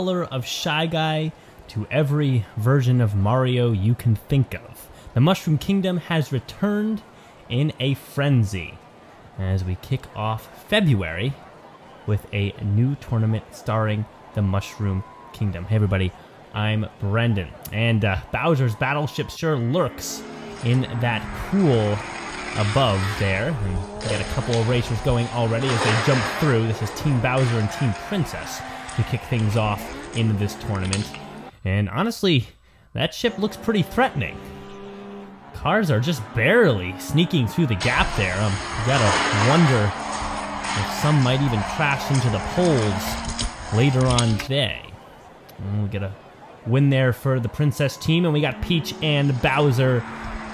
color of Shy Guy to every version of Mario you can think of. The Mushroom Kingdom has returned in a frenzy as we kick off February with a new tournament starring the Mushroom Kingdom. Hey everybody, I'm Brendan, and uh, Bowser's battleship sure lurks in that pool above there. And we got a couple of racers going already as they jump through. This is Team Bowser and Team Princess to kick things off in this tournament. And honestly, that ship looks pretty threatening. Cars are just barely sneaking through the gap there. Um, you gotta wonder if some might even crash into the poles later on today. We get a win there for the Princess team, and we got Peach and Bowser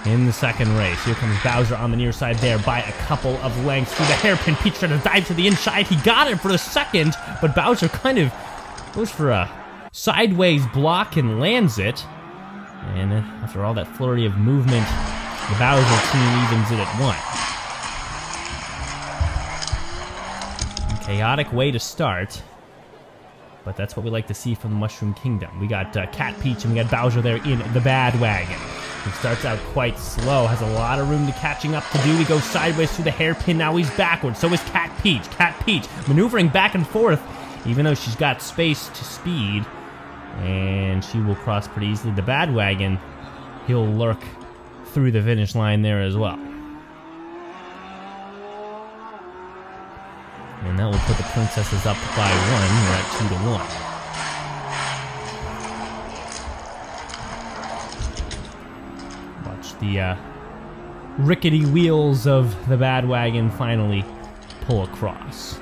in the second race. Here comes Bowser on the near side there by a couple of lengths through the hairpin. Peach trying to dive to the inside. He got it for the second, but Bowser kind of goes for a sideways block and lands it. And after all that flurry of movement, the Bowser team evens it at one. Chaotic way to start. But that's what we like to see from the Mushroom Kingdom. We got uh, Cat Peach and we got Bowser there in the Bad Wagon. He starts out quite slow, has a lot of room to catching up to do. He goes sideways through the hairpin, now he's backwards. So is Cat Peach. Cat Peach maneuvering back and forth, even though she's got space to speed and she will cross pretty easily. The Bad Wagon, he'll lurk through the finish line there as well. And that will put the princesses up by one. We're at two to one. The uh, rickety wheels of the Bad Wagon finally pull across.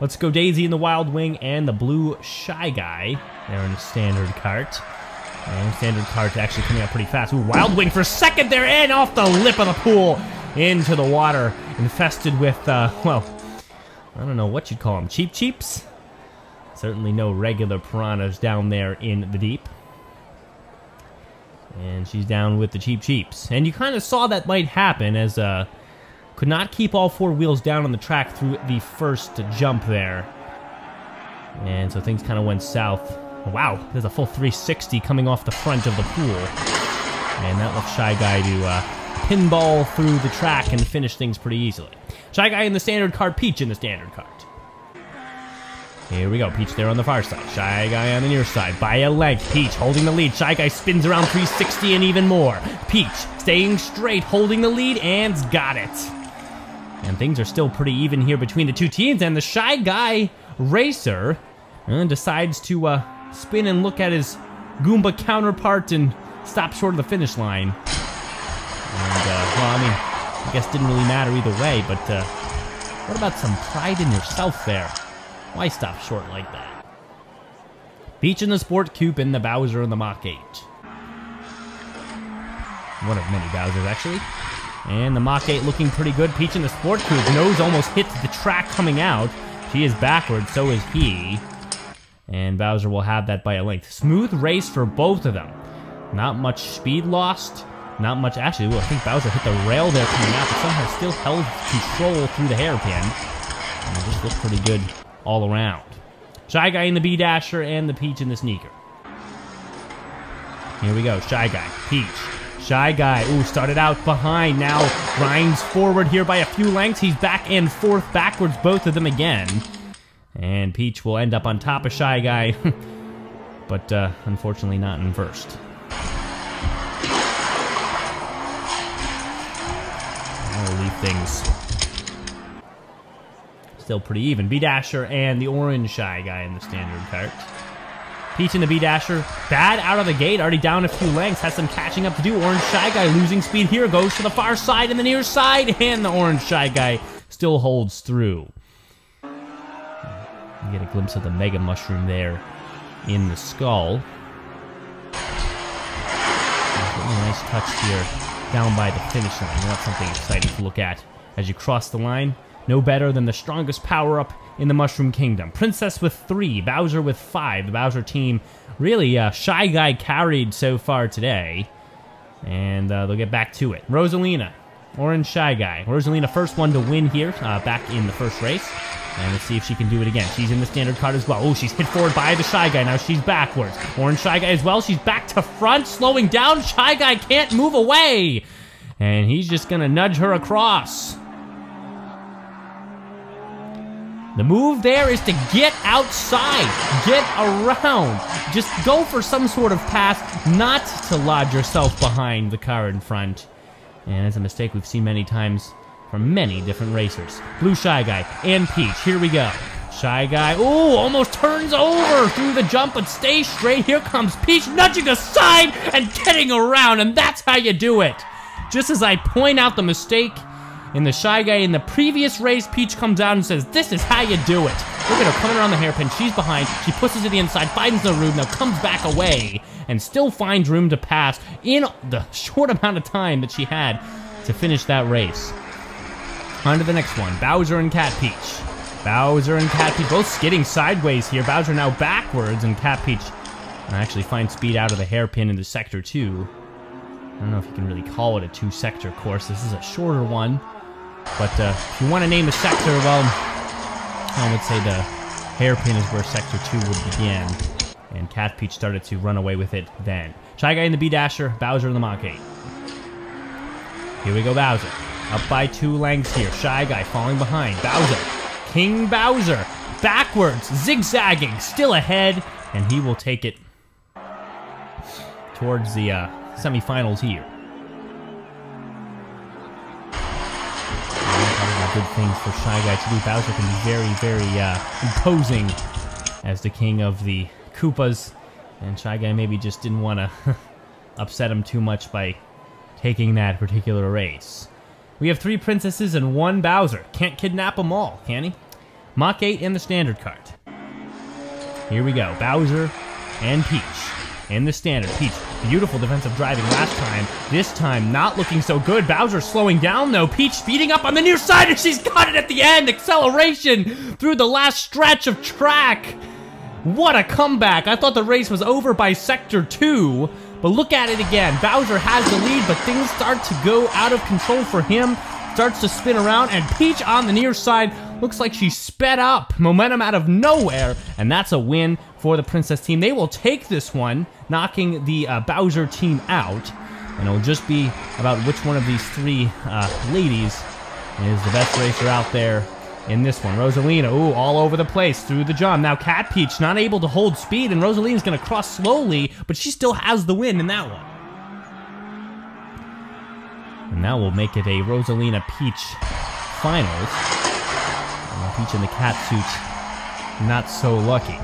Let's go Daisy in the Wild Wing and the Blue Shy Guy. They're in the standard cart. And standard cart actually coming up pretty fast. Ooh, Wild Wing for a second there and off the lip of the pool into the water. Infested with, uh, well, I don't know what you'd call them. Cheep Cheeps? Certainly no regular piranhas down there in the deep. And she's down with the Cheep Cheeps. And you kind of saw that might happen as, uh, could not keep all four wheels down on the track through the first jump there. And so things kind of went south. Wow, there's a full 360 coming off the front of the pool. And that left Shy Guy to uh, pinball through the track and finish things pretty easily. Shy Guy in the standard cart, Peach in the standard cart. Here we go, Peach there on the far side. Shy Guy on the near side by a leg. Peach holding the lead. Shy Guy spins around 360 and even more. Peach staying straight, holding the lead, and got it. And things are still pretty even here between the two teams. And the Shy Guy racer uh, decides to uh, spin and look at his Goomba counterpart and stop short of the finish line. And, uh, well, I mean, I guess didn't really matter either way, but uh, what about some pride in yourself there? Why stop short like that? Peach in the Sport Coupe and the Bowser in the Mach 8. One of many Bowsers, actually. And the Mach 8 looking pretty good. Peach in the Sport Coupe. Nose almost hit the track coming out. She is backwards, so is he. And Bowser will have that by a length. Smooth race for both of them. Not much speed lost. Not much, actually, ooh, I think Bowser hit the rail there coming out, but somehow still held control through the hairpin. And it just looked pretty good all around. Shy Guy in the B-Dasher and the Peach in the Sneaker. Here we go, Shy Guy, Peach, Shy Guy, ooh, started out behind, now grinds forward here by a few lengths. He's back and forth backwards, both of them again. And Peach will end up on top of Shy Guy, but uh, unfortunately not in first. Leave things still pretty even. B-Dasher and the orange Shy Guy in the standard cart. Peach in the B-Dasher, bad out of the gate, already down a few lengths, has some catching up to do. Orange Shy Guy losing speed here, goes to the far side and the near side, and the Orange Shy Guy still holds through. You get a glimpse of the Mega Mushroom there in the skull. nice touch here down by the finish line. That's something exciting to look at as you cross the line. No better than the strongest power-up in the Mushroom Kingdom. Princess with three, Bowser with five. The Bowser team really uh, Shy Guy carried so far today. And uh, they'll get back to it. Rosalina Orange Shy Guy. Rosalina first one to win here, uh, back in the first race. And let's see if she can do it again. She's in the standard cart as well. Oh, she's hit forward by the Shy Guy. Now she's backwards. Orange Shy Guy as well. She's back to front, slowing down. Shy Guy can't move away. And he's just going to nudge her across. The move there is to get outside, get around. Just go for some sort of pass, not to lodge yourself behind the car in front. And it's a mistake we've seen many times from many different racers. Blue Shy Guy and Peach. Here we go. Shy Guy, ooh, almost turns over through the jump, but stay straight. Here comes Peach nudging aside and getting around, and that's how you do it. Just as I point out the mistake in the Shy Guy in the previous race, Peach comes out and says, this is how you do it. Look at her coming around the hairpin. She's behind. She pushes to the inside, finds no room, now comes back away, and still finds room to pass in the short amount of time that she had to finish that race. On to the next one, Bowser and Cat Peach. Bowser and Cat Peach both skidding sideways here. Bowser now backwards, and Cat Peach actually finds speed out of the hairpin into Sector 2. I don't know if you can really call it a two-sector course. This is a shorter one. But uh, if you want to name a sector, well, I would say the hairpin is where Sector 2 would begin. And Cat Peach started to run away with it then. Shy Guy in the B-Dasher, Bowser in the Mach 8. Here we go, Bowser. Up by two lengths here. Shy Guy falling behind. Bowser. King Bowser. Backwards. Zigzagging. Still ahead. And he will take it towards the uh, semifinals here. Good thing for Shy Guy to do. Bowser can be very, very uh, imposing as the king of the Koopas. And Shy Guy maybe just didn't want to upset him too much by taking that particular race. We have three princesses and one Bowser. Can't kidnap them all, can he? Mach 8 in the standard cart. Here we go. Bowser and Peach in the standard. Peach, beautiful defensive driving last time. This time, not looking so good. Bowser slowing down, though. Peach speeding up on the near side, and she's got it at the end. Acceleration through the last stretch of track. What a comeback. I thought the race was over by Sector 2. But look at it again. Bowser has the lead, but things start to go out of control for him. Starts to spin around, and Peach on the near side looks like she sped up. Momentum out of nowhere, and that's a win for the Princess team. They will take this one, knocking the uh, Bowser team out. And it'll just be about which one of these three uh, ladies is the best racer out there in this one. Rosalina, ooh, all over the place through the jump. Now Cat Peach not able to hold speed, and Rosalina's going to cross slowly, but she still has the win in that one. And that will make it a Rosalina Peach finals. Peach in the cat suit, not so lucky.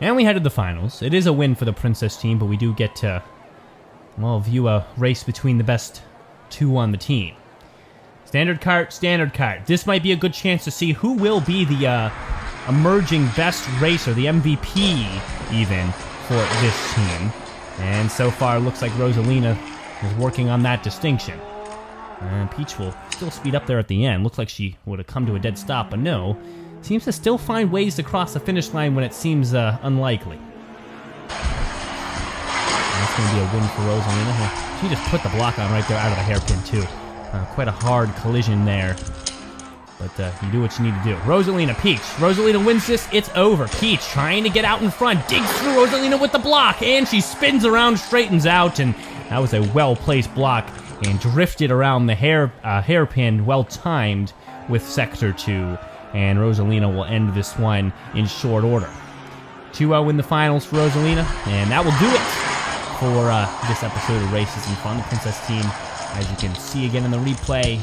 And we head to the finals. It is a win for the Princess team, but we do get to, well, view a race between the best two on the team. Standard cart, standard cart. This might be a good chance to see who will be the uh, emerging best racer, the MVP even, for this team. And so far, it looks like Rosalina is working on that distinction. And Peach will still speed up there at the end. Looks like she would have come to a dead stop, but no. Seems to still find ways to cross the finish line when it seems uh, unlikely. That's going to be a win for Rosalina. She just put the block on right there out of the hairpin, too. Uh, quite a hard collision there. But uh, you do what you need to do. Rosalina, Peach. Rosalina wins this. It's over. Peach trying to get out in front. Digs through Rosalina with the block. And she spins around, straightens out. And that was a well-placed block. And drifted around the hair uh, hairpin, well-timed with Sector 2. And Rosalina will end this one in short order. 2-0 in the finals for Rosalina. And that will do it for uh, this episode of Races and Fun. The Princess team, as you can see again in the replay,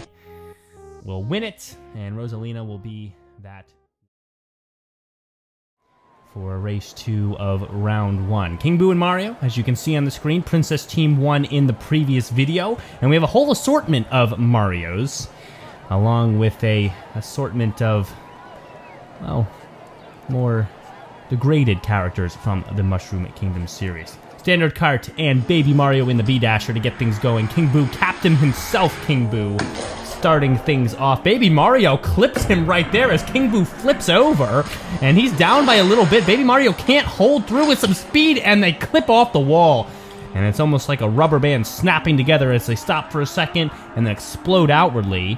will win it, and Rosalina will be that for race two of round one. King Boo and Mario, as you can see on the screen, Princess Team won in the previous video, and we have a whole assortment of Marios, along with a assortment of, well, more degraded characters from the Mushroom Kingdom series. Standard Cart and Baby Mario in the B-Dasher to get things going. King Boo, Captain himself, King Boo, starting things off. Baby Mario clips him right there as King Boo flips over, and he's down by a little bit. Baby Mario can't hold through with some speed, and they clip off the wall. And it's almost like a rubber band snapping together as they stop for a second and then explode outwardly.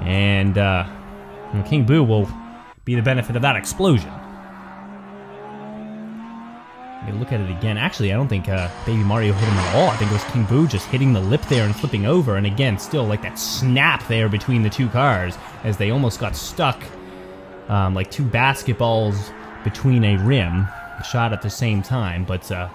And, uh, King Boo will be the benefit of that explosion. You look at it again. Actually, I don't think uh, Baby Mario hit him at all. I think it was King Boo just hitting the lip there and flipping over. And again, still like that snap there between the two cars as they almost got stuck um, like two basketballs between a rim, shot at the same time. But uh,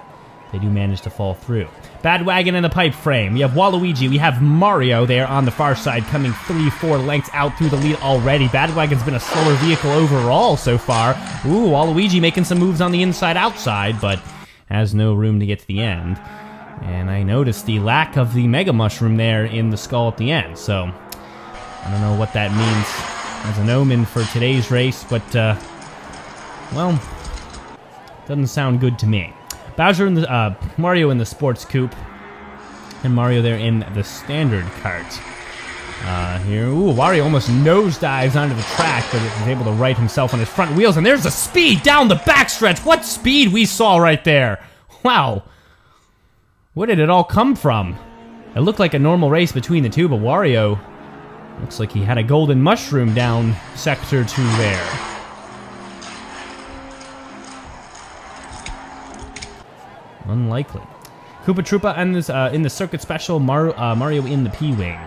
they do manage to fall through. Badwagon in the pipe frame. We have Waluigi. We have Mario there on the far side coming three, four lengths out through the lead already. Badwagon's been a slower vehicle overall so far. Ooh, Waluigi making some moves on the inside outside, but has no room to get to the end. And I noticed the lack of the Mega Mushroom there in the skull at the end, so I don't know what that means as an omen for today's race, but, uh, well, doesn't sound good to me. Bowser in the uh, Mario in the sports coupe, and Mario there in the standard cart. Uh, here, ooh, Wario almost nosedives onto the track, but is able to right himself on his front wheels, and there's the speed down the backstretch. What speed we saw right there! Wow, where did it all come from? It looked like a normal race between the two, but Wario looks like he had a golden mushroom down sector two there. Unlikely. Koopa Troopa and this, uh, in the Circuit Special, Mar uh, Mario in the P-Wing.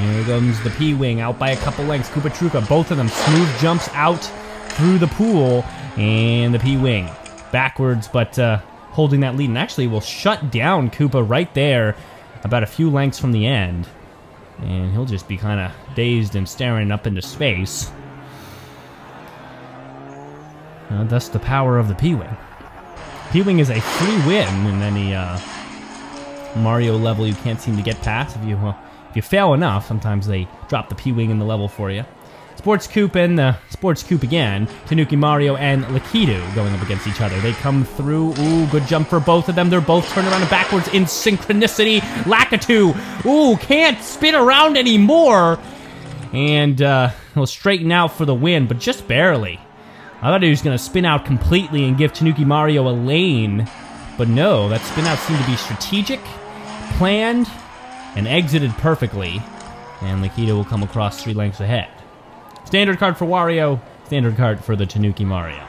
Here comes the P-Wing out by a couple lengths. Koopa Troopa, both of them smooth jumps out through the pool. And the P-Wing backwards, but uh, holding that lead. And actually will shut down Koopa right there about a few lengths from the end. And he'll just be kind of dazed and staring up into space. Uh, that's the power of the P-Wing. P-Wing is a free win in any uh, Mario level you can't seem to get past. If you well, if you fail enough, sometimes they drop the P-Wing in the level for you. Sports Coupe and the Sports Coupe again. Tanuki Mario and Lakitu going up against each other. They come through. Ooh, good jump for both of them. They're both turned around and backwards in synchronicity. Lakitu, ooh, can't spin around anymore. And uh, he'll straighten out for the win, but just barely. I thought he was going to spin out completely and give Tanuki Mario a lane, but no, that spin out seemed to be strategic, planned, and exited perfectly. And Lakitu will come across three lengths ahead. Standard card for Wario, standard cart for the Tanuki Mario.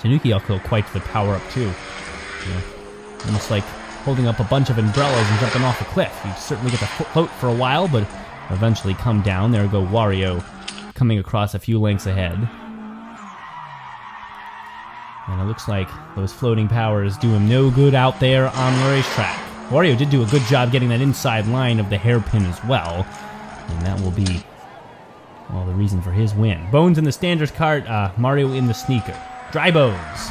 Tanuki also quite the power up too. You know, almost like holding up a bunch of umbrellas and jumping off a cliff. You certainly get to float for a while, but eventually come down. There go Wario coming across a few lengths ahead. And it looks like those floating powers do him no good out there on the racetrack. Wario did do a good job getting that inside line of the hairpin as well. And that will be, well, the reason for his win. Bones in the standard cart, uh, Mario in the sneaker. Dry Bones.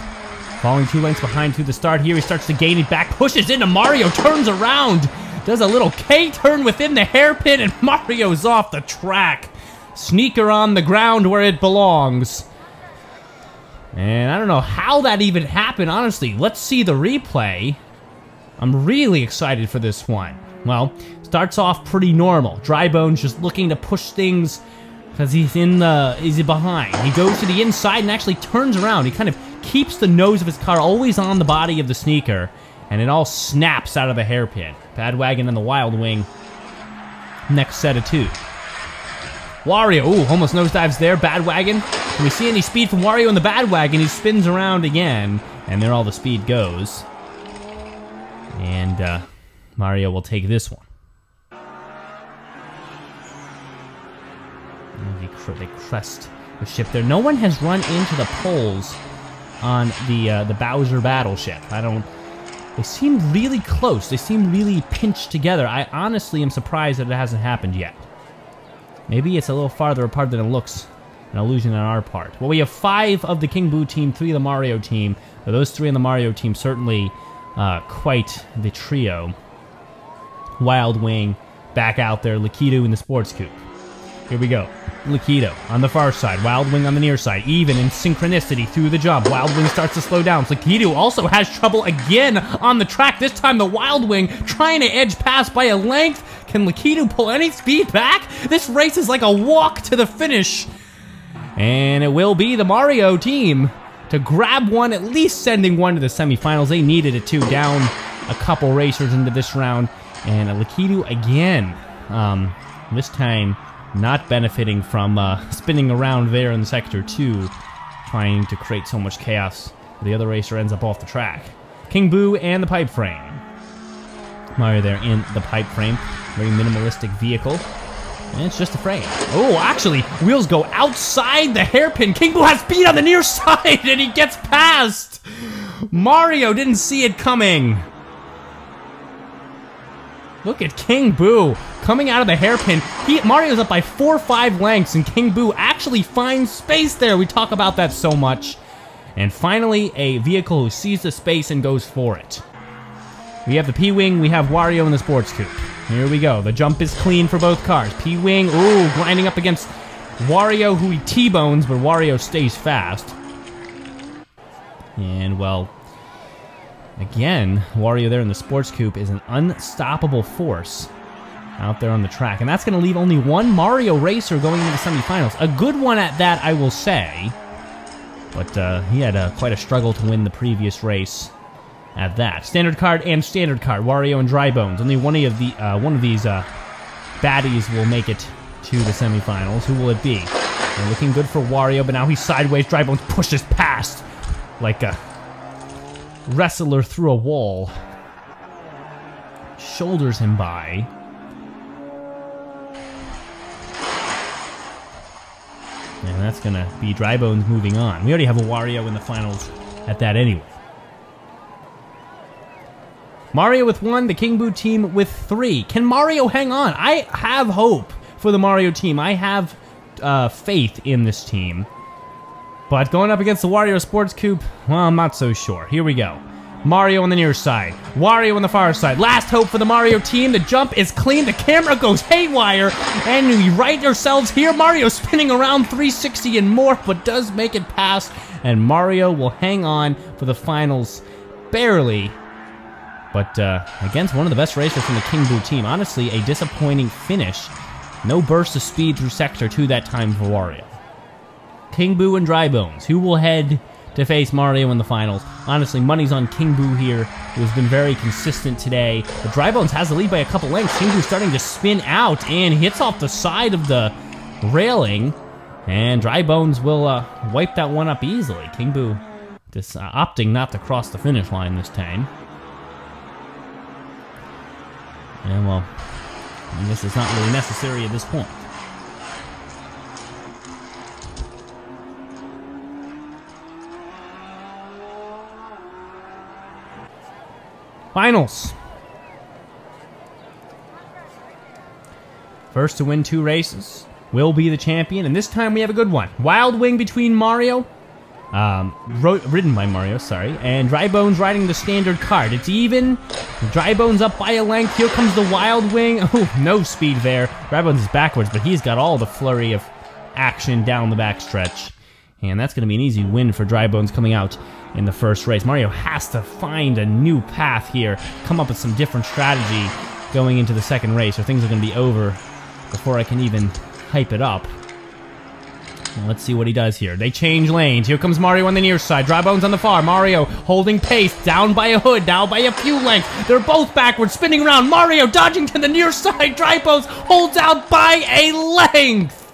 Falling two lengths behind to the start here. He starts to gain it back, pushes into Mario, turns around, does a little K-turn within the hairpin, and Mario's off the track. Sneaker on the ground where it belongs. And I don't know how that even happened, honestly. Let's see the replay. I'm really excited for this one. Well, starts off pretty normal. Dry Bones just looking to push things because he's in the he's behind. He goes to the inside and actually turns around. He kind of keeps the nose of his car always on the body of the sneaker, and it all snaps out of the hairpin. Badwagon and the Wild Wing. Next set of two. Wario, ooh, almost nosedives there. Bad wagon. Can we see any speed from Wario in the bad wagon? He spins around again, and there all the speed goes. And uh, Mario will take this one. They crest the ship there. No one has run into the poles on the uh, the Bowser battleship. I don't. They seem really close. They seem really pinched together. I honestly am surprised that it hasn't happened yet. Maybe it's a little farther apart than it looks. An illusion on our part. Well, we have five of the King Boo team, three of the Mario team. those three in the Mario team certainly uh, quite the trio. Wild Wing back out there. Lakitu in the sports coupe. Here we go. Lakitu on the far side. Wild Wing on the near side. Even in synchronicity through the jump. Wild Wing starts to slow down. Lakitu also has trouble again on the track. This time the Wild Wing trying to edge past by a length. Can Lakitu pull any speed back? This race is like a walk to the finish. And it will be the Mario team to grab one, at least sending one to the semifinals. They needed it too, down a couple racers into this round. And Lakitu again, um, this time not benefiting from uh, spinning around there in sector 2, trying to create so much chaos. The other racer ends up off the track. King Boo and the pipe frame. Mario there in the pipe frame. Very minimalistic vehicle. And it's just a frame. Oh, actually, wheels go outside the hairpin. King Boo has speed on the near side, and he gets past. Mario didn't see it coming. Look at King Boo coming out of the hairpin. He, Mario's up by four or five lengths, and King Boo actually finds space there. We talk about that so much. And finally, a vehicle who sees the space and goes for it. We have the P-Wing, we have Wario in the Sports Coupe. Here we go. The jump is clean for both cars. P-Wing, ooh, grinding up against Wario, who he T-bones, but Wario stays fast. And, well, again, Wario there in the Sports Coupe is an unstoppable force out there on the track. And that's going to leave only one Mario racer going into the semifinals. A good one at that, I will say. But uh, he had uh, quite a struggle to win the previous race at that. Standard cart and standard cart, Wario and Dry Bones. Only one of the uh, one of these uh, baddies will make it to the semifinals. Who will it be? They're looking good for Wario, but now he's sideways. Dry Bones pushes past like a wrestler through a wall. Shoulders him by. And that's going to be Dry Bones moving on. We already have a Wario in the finals at that anyway. Mario with one, the King Boo team with three. Can Mario hang on? I have hope for the Mario team. I have uh, faith in this team. But going up against the Wario Sports Coupe, well, I'm not so sure. Here we go. Mario on the near side. Wario on the far side. Last hope for the Mario team. The jump is clean. The camera goes haywire. And we right ourselves here. Mario spinning around 360 and more, but does make it past. And Mario will hang on for the finals barely. But uh, against one of the best racers from the King Boo team. Honestly, a disappointing finish. No burst of speed through Sector 2 that time for Wario. King Boo and Dry Bones. Who will head to face Mario in the finals. Honestly, money's on King Boo here, who has been very consistent today. But Dry Bones has the lead by a couple lengths. King Boo starting to spin out and hits off the side of the railing. And Dry Bones will uh, wipe that one up easily. King Boo just uh, opting not to cross the finish line this time. And well, I guess it's not really necessary at this point. Finals. First to win two races will be the champion, and this time we have a good one. Wild Wing between Mario, um, ridden by Mario, sorry, and Dry Bones riding the standard cart. It's even. Dry Bones up by a length. Here comes the Wild Wing. Oh, no speed there. Dry Bones is backwards, but he's got all the flurry of action down the backstretch. And that's going to be an easy win for Dry Bones coming out in the first race. Mario has to find a new path here, come up with some different strategy going into the second race, or things are going to be over before I can even hype it up. let's see what he does here. They change lanes. Here comes Mario on the near side. Dry Bones on the far. Mario holding pace. Down by a hood. Now by a few lengths. They're both backwards. Spinning around. Mario dodging to the near side. Dry Bones holds out by a length.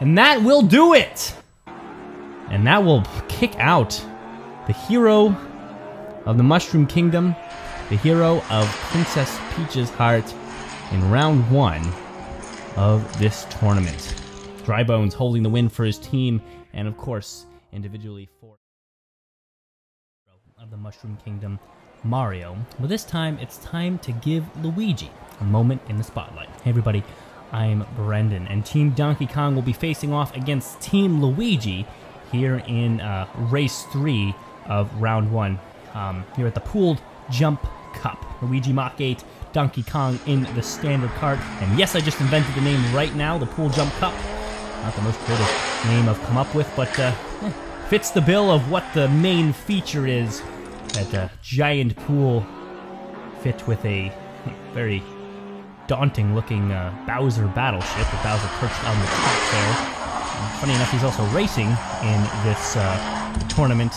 And that will do it. And that will kick out the hero of the Mushroom Kingdom, the hero of Princess Peach's heart in round one of this tournament. Dry Bones holding the win for his team, and of course, individually for of the Mushroom Kingdom, Mario. But this time, it's time to give Luigi a moment in the spotlight. Hey everybody, I'm Brendan, and Team Donkey Kong will be facing off against Team Luigi here in uh, race three of round one. Um, here at the Pooled Jump Cup. Luigi Mach 8, Donkey Kong in the standard cart. And yes, I just invented the name right now, the Pool Jump Cup. Not the most creative name I've come up with, but uh, eh, fits the bill of what the main feature is. That uh, giant pool fit with a very daunting looking uh, Bowser battleship with Bowser perched on the top there. Funny enough, he's also racing in this uh, tournament.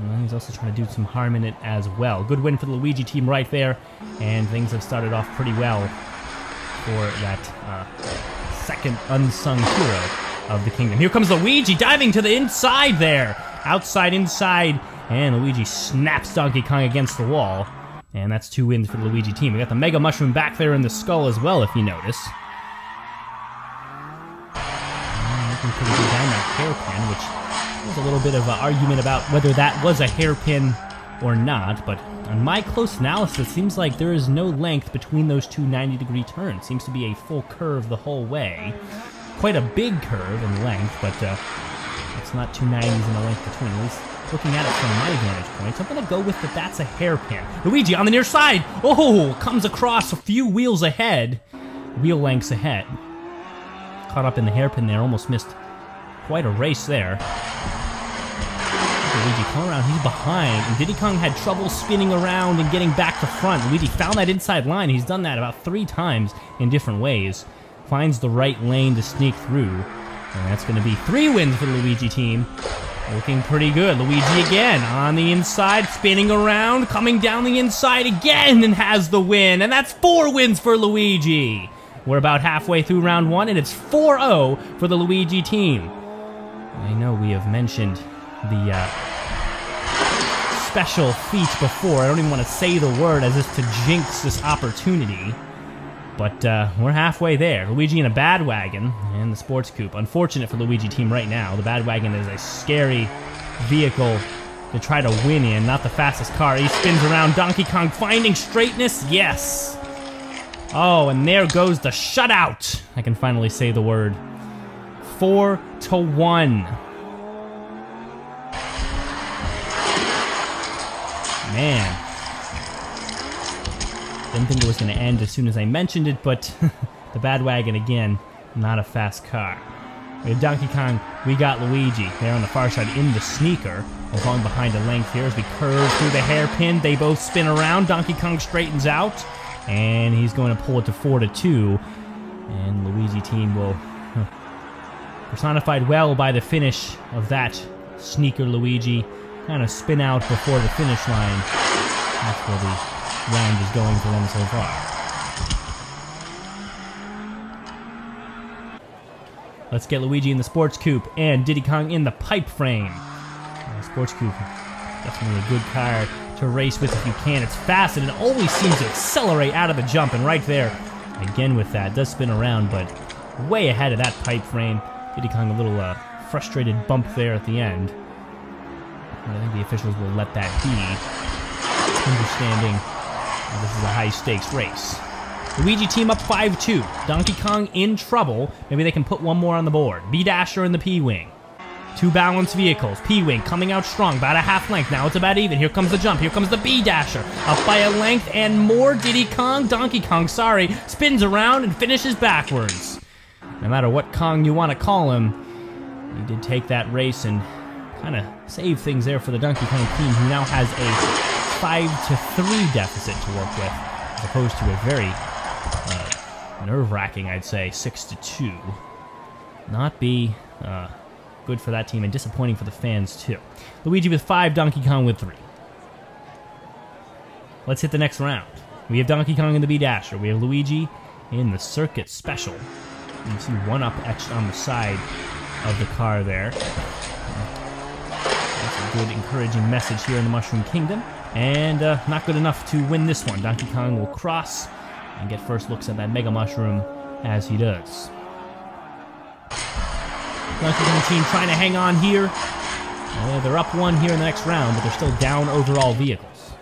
And he's also trying to do some harm in it as well. Good win for the Luigi team right there, and things have started off pretty well for that uh, second unsung hero of the kingdom. Here comes Luigi diving to the inside there. Outside, inside, and Luigi snaps Donkey Kong against the wall. And that's two wins for the Luigi team. We got the Mega Mushroom back there in the skull as well, if you notice. Pretty good down that hairpin, which there's a little bit of an argument about whether that was a hairpin or not, but on my close analysis, it seems like there is no length between those two 90 degree turns. Seems to be a full curve the whole way. Quite a big curve in length, but uh, it's not two 90s in the length between. At least looking at it from my vantage point. So I'm going to go with that that's a hairpin. Luigi on the near side. Oh, comes across a few wheels ahead. Wheel lengths ahead. Caught up in the hairpin there. Almost missed quite a race there. Luigi come around, he's behind, and Diddy Kong had trouble spinning around and getting back to front. Luigi found that inside line. He's done that about three times in different ways. Finds the right lane to sneak through. And that's going to be three wins for the Luigi team. Looking pretty good. Luigi again on the inside, spinning around, coming down the inside again, and has the win. And that's four wins for Luigi. We're about halfway through round one, and it's 4 0 for the Luigi team. I know we have mentioned the uh, special feat before. I don't even want to say the word as if to jinx this opportunity. But uh, we're halfway there. Luigi in a bad wagon and the sports coupe. Unfortunate for the Luigi team right now. The bad wagon is a scary vehicle to try to win in. Not the fastest car. He spins around. Donkey Kong finding straightness. Yes. Oh, and there goes the shutout. I can finally say the word. Four to one. Man. Didn't think it was going to end as soon as I mentioned it, but the bad wagon again, not a fast car. We have Donkey Kong, we got Luigi. They're on the far side in the sneaker. Falling behind a length here as we curve through the hairpin. They both spin around. Donkey Kong straightens out, and he's going to pull it to 4 to 2. And Luigi team will personified well by the finish of that sneaker Luigi kind of spin out before the finish line. That's where the round is going for them so far. Let's get Luigi in the sports coupe and Diddy Kong in the pipe frame. Uh, sports coupe, definitely a good car to race with if you can. It's fast and it always seems to accelerate out of the jump. And right there, again with that, does spin around, but way ahead of that pipe frame. Diddy Kong a little uh, frustrated bump there at the end. I think the officials will let that be, understanding this is a high-stakes race. Luigi team up 5-2. Donkey Kong in trouble. Maybe they can put one more on the board. B-Dasher in the P-Wing. Two balanced vehicles. P-Wing coming out strong, about a half length. Now it's about even. Here comes the jump. Here comes the B-Dasher. Up by a length and more Diddy Kong. Donkey Kong, sorry, spins around and finishes backwards. No matter what Kong you want to call him, he did take that race and kind of save things there for the Donkey Kong team, who now has a 5 to 3 deficit to work with, as opposed to a very uh, nerve-wracking, I'd say, 6 to 2. Not be uh, good for that team and disappointing for the fans, too. Luigi with 5, Donkey Kong with 3. Let's hit the next round. We have Donkey Kong in the B-Dasher. We have Luigi in the Circuit Special. You see one up etched on the side of the car there. That's a good, encouraging message here in the Mushroom Kingdom. And uh, not good enough to win this one. Donkey Kong will cross and get first looks at that Mega Mushroom as he does. Kong team trying to hang on here. Uh, they're up one here in the next round, but they're still down overall vehicles.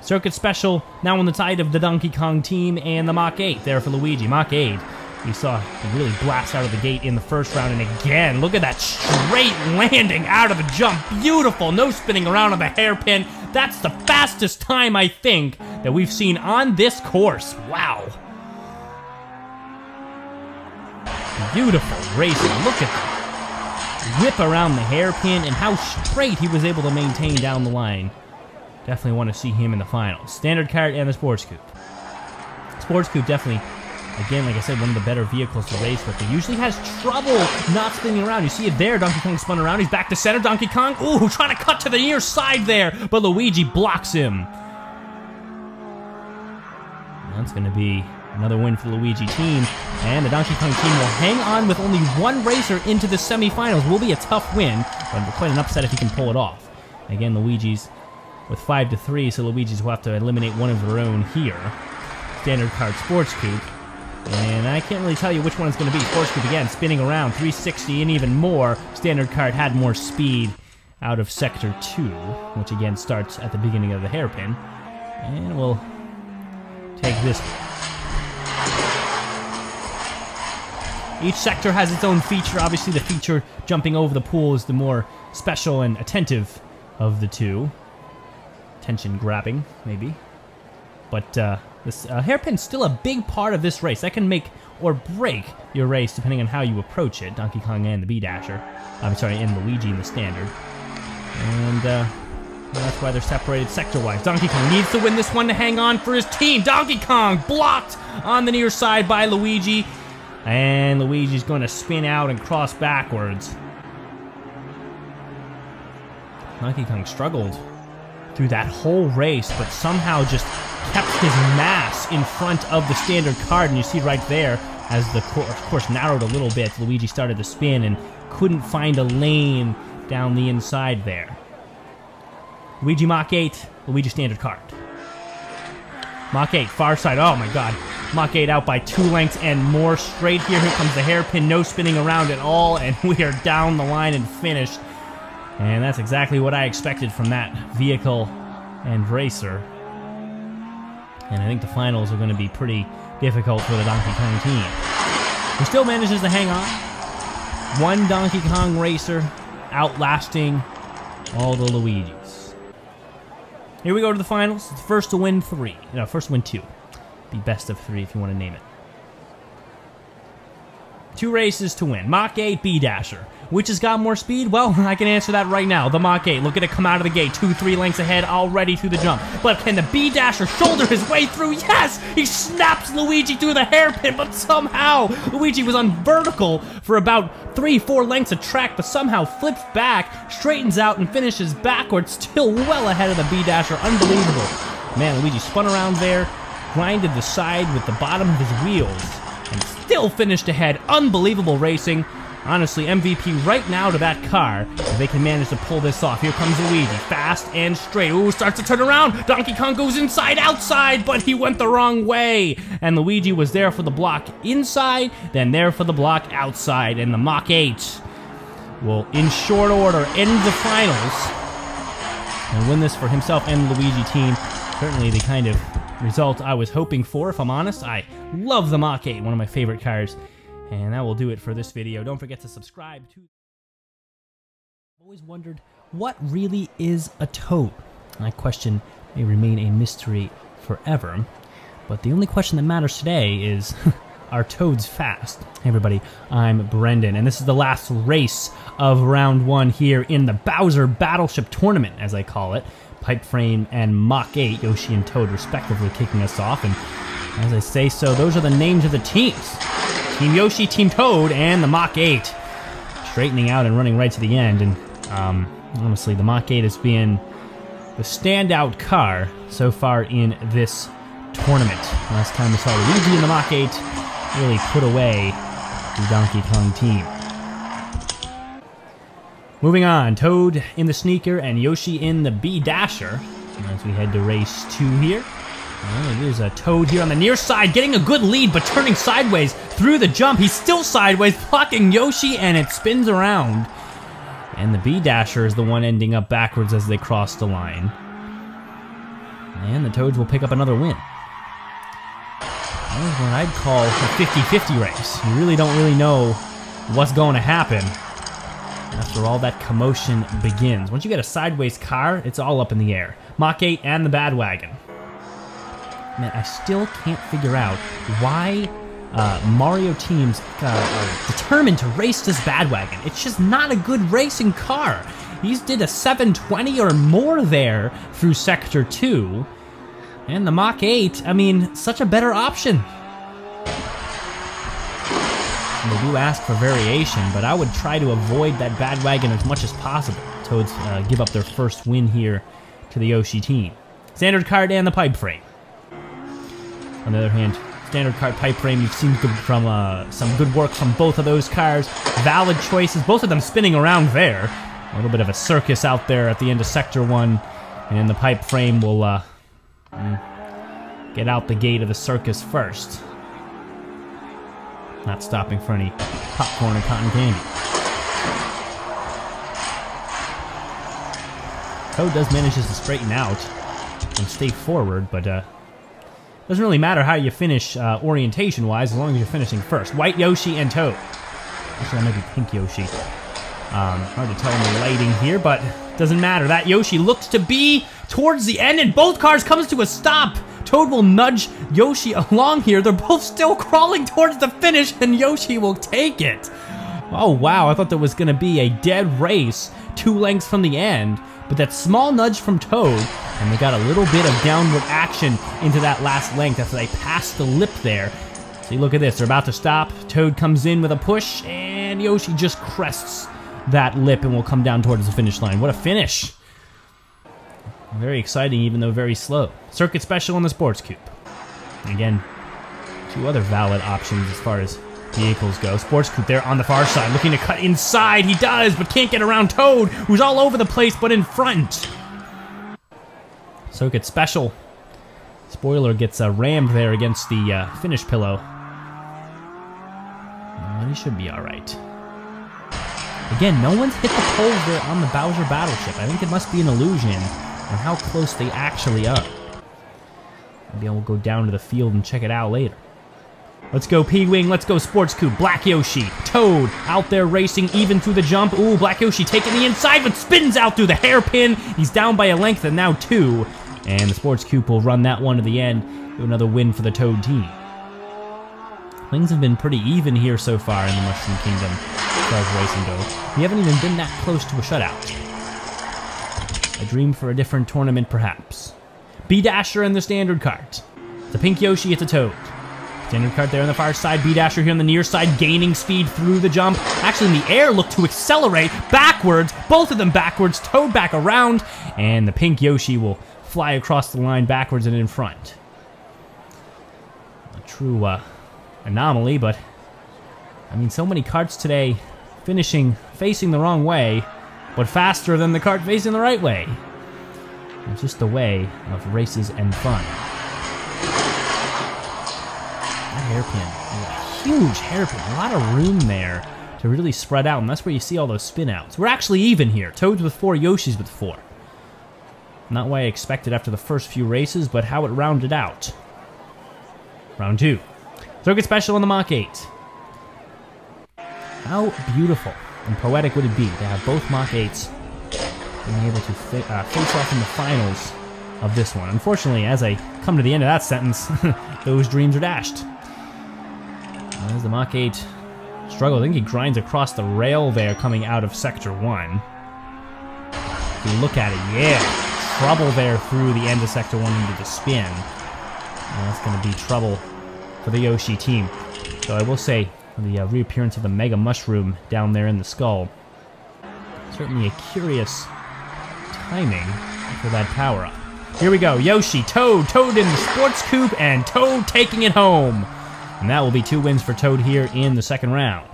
Circuit Special now on the side of the Donkey Kong team and the Mach 8 there for Luigi. Mach 8 you saw really blast out of the gate in the first round, and again, look at that straight landing out of the jump. Beautiful, no spinning around on the hairpin. That's the fastest time, I think, that we've seen on this course. Wow. Beautiful racing. Look at that. Whip around the hairpin and how straight he was able to maintain down the line. Definitely want to see him in the finals. Standard cart and the sports coupe. Sports coupe definitely Again, like I said, one of the better vehicles to race with. He usually has trouble not spinning around. You see it there. Donkey Kong spun around. He's back to center. Donkey Kong, ooh, trying to cut to the near side there, but Luigi blocks him. That's going to be another win for the Luigi team. And the Donkey Kong team will hang on with only one racer into the semifinals. Will be a tough win, but quite an upset if he can pull it off. Again, Luigi's with 5 to 3, so Luigi's will have to eliminate one of their own here. Standard cart Sports Coupe. And I can't really tell you which one it's going to be. Sports Coupe again, spinning around, 360 and even more. Standard cart had more speed out of Sector 2, which again starts at the beginning of the hairpin. And we'll take this Each sector has its own feature. Obviously, the feature jumping over the pool is the more special and attentive of the two. Attention grabbing, maybe. But uh, this uh, hairpin's still a big part of this race. That can make or break your race depending on how you approach it. Donkey Kong and the B Dasher. I'm sorry, and Luigi in the standard. And uh, that's why they're separated sector-wise. Donkey Kong needs to win this one to hang on for his team. Donkey Kong blocked on the near side by Luigi. And Luigi's going to spin out and cross backwards. Donkey Kong struggled through that whole race, but somehow just kept his mass in front of the standard cart. And you see right there, as the course narrowed a little bit, Luigi started to spin and couldn't find a lane down the inside there. Luigi Mach 8, Luigi standard cart. Mach 8, far side. Oh my god. Mach 8 out by two lengths and more straight here. Here comes the hairpin, no spinning around at all, and we are down the line and finished. And that's exactly what I expected from that vehicle and racer. And I think the finals are going to be pretty difficult for the Donkey Kong team. He still manages to hang on. One Donkey Kong racer outlasting all the Luigis. Here we go to the finals. First to win three. No, first to win two be best of three if you want to name it. Two races to win. Mach 8 B Dasher. Which has got more speed? Well, I can answer that right now. The Mach 8. Look at it come out of the gate. Two, three lengths ahead, already through the jump. But can the B Dasher shoulder his way through? Yes! He snaps Luigi through the hairpin, but somehow Luigi was on vertical for about three, four lengths of track, but somehow flips back, straightens out, and finishes backwards, still well ahead of the B Dasher. Unbelievable. Man, Luigi spun around there, grinded the side with the bottom of his wheels and still finished ahead. Unbelievable racing. Honestly, MVP right now to that car if they can manage to pull this off. Here comes Luigi, fast and straight. Ooh, starts to turn around. Donkey Kong goes inside, outside, but he went the wrong way. And Luigi was there for the block inside, then there for the block outside. And the Mach 8 will, in short order, end the finals and win this for himself and the Luigi team. Certainly the kind of result I was hoping for, if I'm honest. I love the Mach 8, one of my favorite cars. And that will do it for this video. Don't forget to subscribe to... I've always wondered, what really is a toad? My question may remain a mystery forever. But the only question that matters today is... Are toads fast? Hey everybody, I'm Brendan, and this is the last race of round one here in the Bowser Battleship Tournament, as I call it. Pipe Frame, and Mach 8, Yoshi and Toad respectively kicking us off. And as I say so, those are the names of the teams. Team Yoshi, Team Toad, and the Mach 8. Straightening out and running right to the end. And um, honestly, the Mach 8 has been the standout car so far in this tournament. Last time we saw Luigi in the Mach 8 really put away the Donkey Kong team. Moving on, Toad in the sneaker and Yoshi in the B Dasher. As we head to race two here. Well, there's a Toad here on the near side, getting a good lead, but turning sideways through the jump. He's still sideways, blocking Yoshi, and it spins around. And the B Dasher is the one ending up backwards as they cross the line. And the Toads will pick up another win. That is what I'd call a 50-50 race. You really don't really know what's going to happen after all that commotion begins. Once you get a sideways car, it's all up in the air. Mach 8 and the Bad Wagon. Man, I still can't figure out why uh, Mario teams uh, are determined to race this Bad Wagon. It's just not a good racing car. He's did a 720 or more there through Sector 2. And the Mach 8, I mean, such a better option. And they do ask for variation, but I would try to avoid that bad wagon as much as possible. Toads uh, give up their first win here to the Yoshi team. Standard cart and the pipe frame. On the other hand, standard cart pipe frame, you've seen good from uh, some good work from both of those cars. Valid choices, both of them spinning around there. A little bit of a circus out there at the end of Sector 1. And the pipe frame will uh, mm, get out the gate of the circus first. Not stopping for any popcorn and cotton candy. Toad does manages to straighten out and stay forward, but uh, doesn't really matter how you finish uh, orientation-wise, as long as you're finishing first. White Yoshi and Toad. Actually, that might be Pink Yoshi. Um, hard to tell in the lighting here, but doesn't matter. That Yoshi looks to be towards the end, and both cars comes to a stop. Toad will nudge Yoshi along here. They're both still crawling towards the finish, and Yoshi will take it. Oh, wow. I thought there was going to be a dead race two lengths from the end, but that small nudge from Toad, and they got a little bit of downward action into that last length after they passed the lip there. See, look at this. They're about to stop. Toad comes in with a push, and Yoshi just crests that lip and will come down towards the finish line. What a finish! Very exciting, even though very slow. Circuit Special in the Sports Coupe. Again, two other valid options as far as vehicles go. Sports Coupe there on the far side, looking to cut inside. He does, but can't get around Toad, who's all over the place, but in front. Circuit Special. Spoiler gets uh, rammed there against the uh, finish pillow. Uh, he should be alright. Again, no one's hit the poles there on the Bowser Battleship. I think it must be an illusion on how close they actually are. Maybe I will go down to the field and check it out later. Let's go P-Wing, let's go Sports Coupe, Black Yoshi, Toad, out there racing even through the jump. Ooh, Black Yoshi taking the inside, but spins out through the hairpin. He's down by a length and now two. And the Sports Coupe will run that one to the end. to Another win for the Toad team. Things have been pretty even here so far in the Mushroom Kingdom as far as racing goes. We haven't even been that close to a shutout. A dream for a different tournament, perhaps. B Dasher and the standard cart. The pink Yoshi, it's a Toad. Standard cart there on the far side. B Dasher here on the near side, gaining speed through the jump. Actually, in the air, look to accelerate backwards. Both of them backwards. Toad back around. And the pink Yoshi will fly across the line backwards and in front. A true uh, anomaly, but I mean, so many carts today finishing facing the wrong way, but faster than the cart facing the right way. It's just the way of races and fun. That hairpin, a huge hairpin, a lot of room there to really spread out, and that's where you see all those spin outs. We're actually even here. Toads with four, Yoshis with four. Not what I expected after the first few races, but how it rounded out. Round two. Circuit Special in the Mach 8. How beautiful and poetic would it be to have both Mach 8s being able to fa uh, face off in the finals of this one? Unfortunately, as I come to the end of that sentence, those dreams are dashed. As the Mach 8 struggle, I think he grinds across the rail there coming out of Sector 1. If you look at it, yeah, trouble there through the end of Sector 1 into the spin. And that's going to be trouble for the Yoshi team. So I will say, the uh, reappearance of the Mega Mushroom down there in the skull. Certainly a curious timing for that power-up. Here we go, Yoshi, Toad, Toad in the Sports Coupe, and Toad taking it home. And that will be two wins for Toad here in the second round.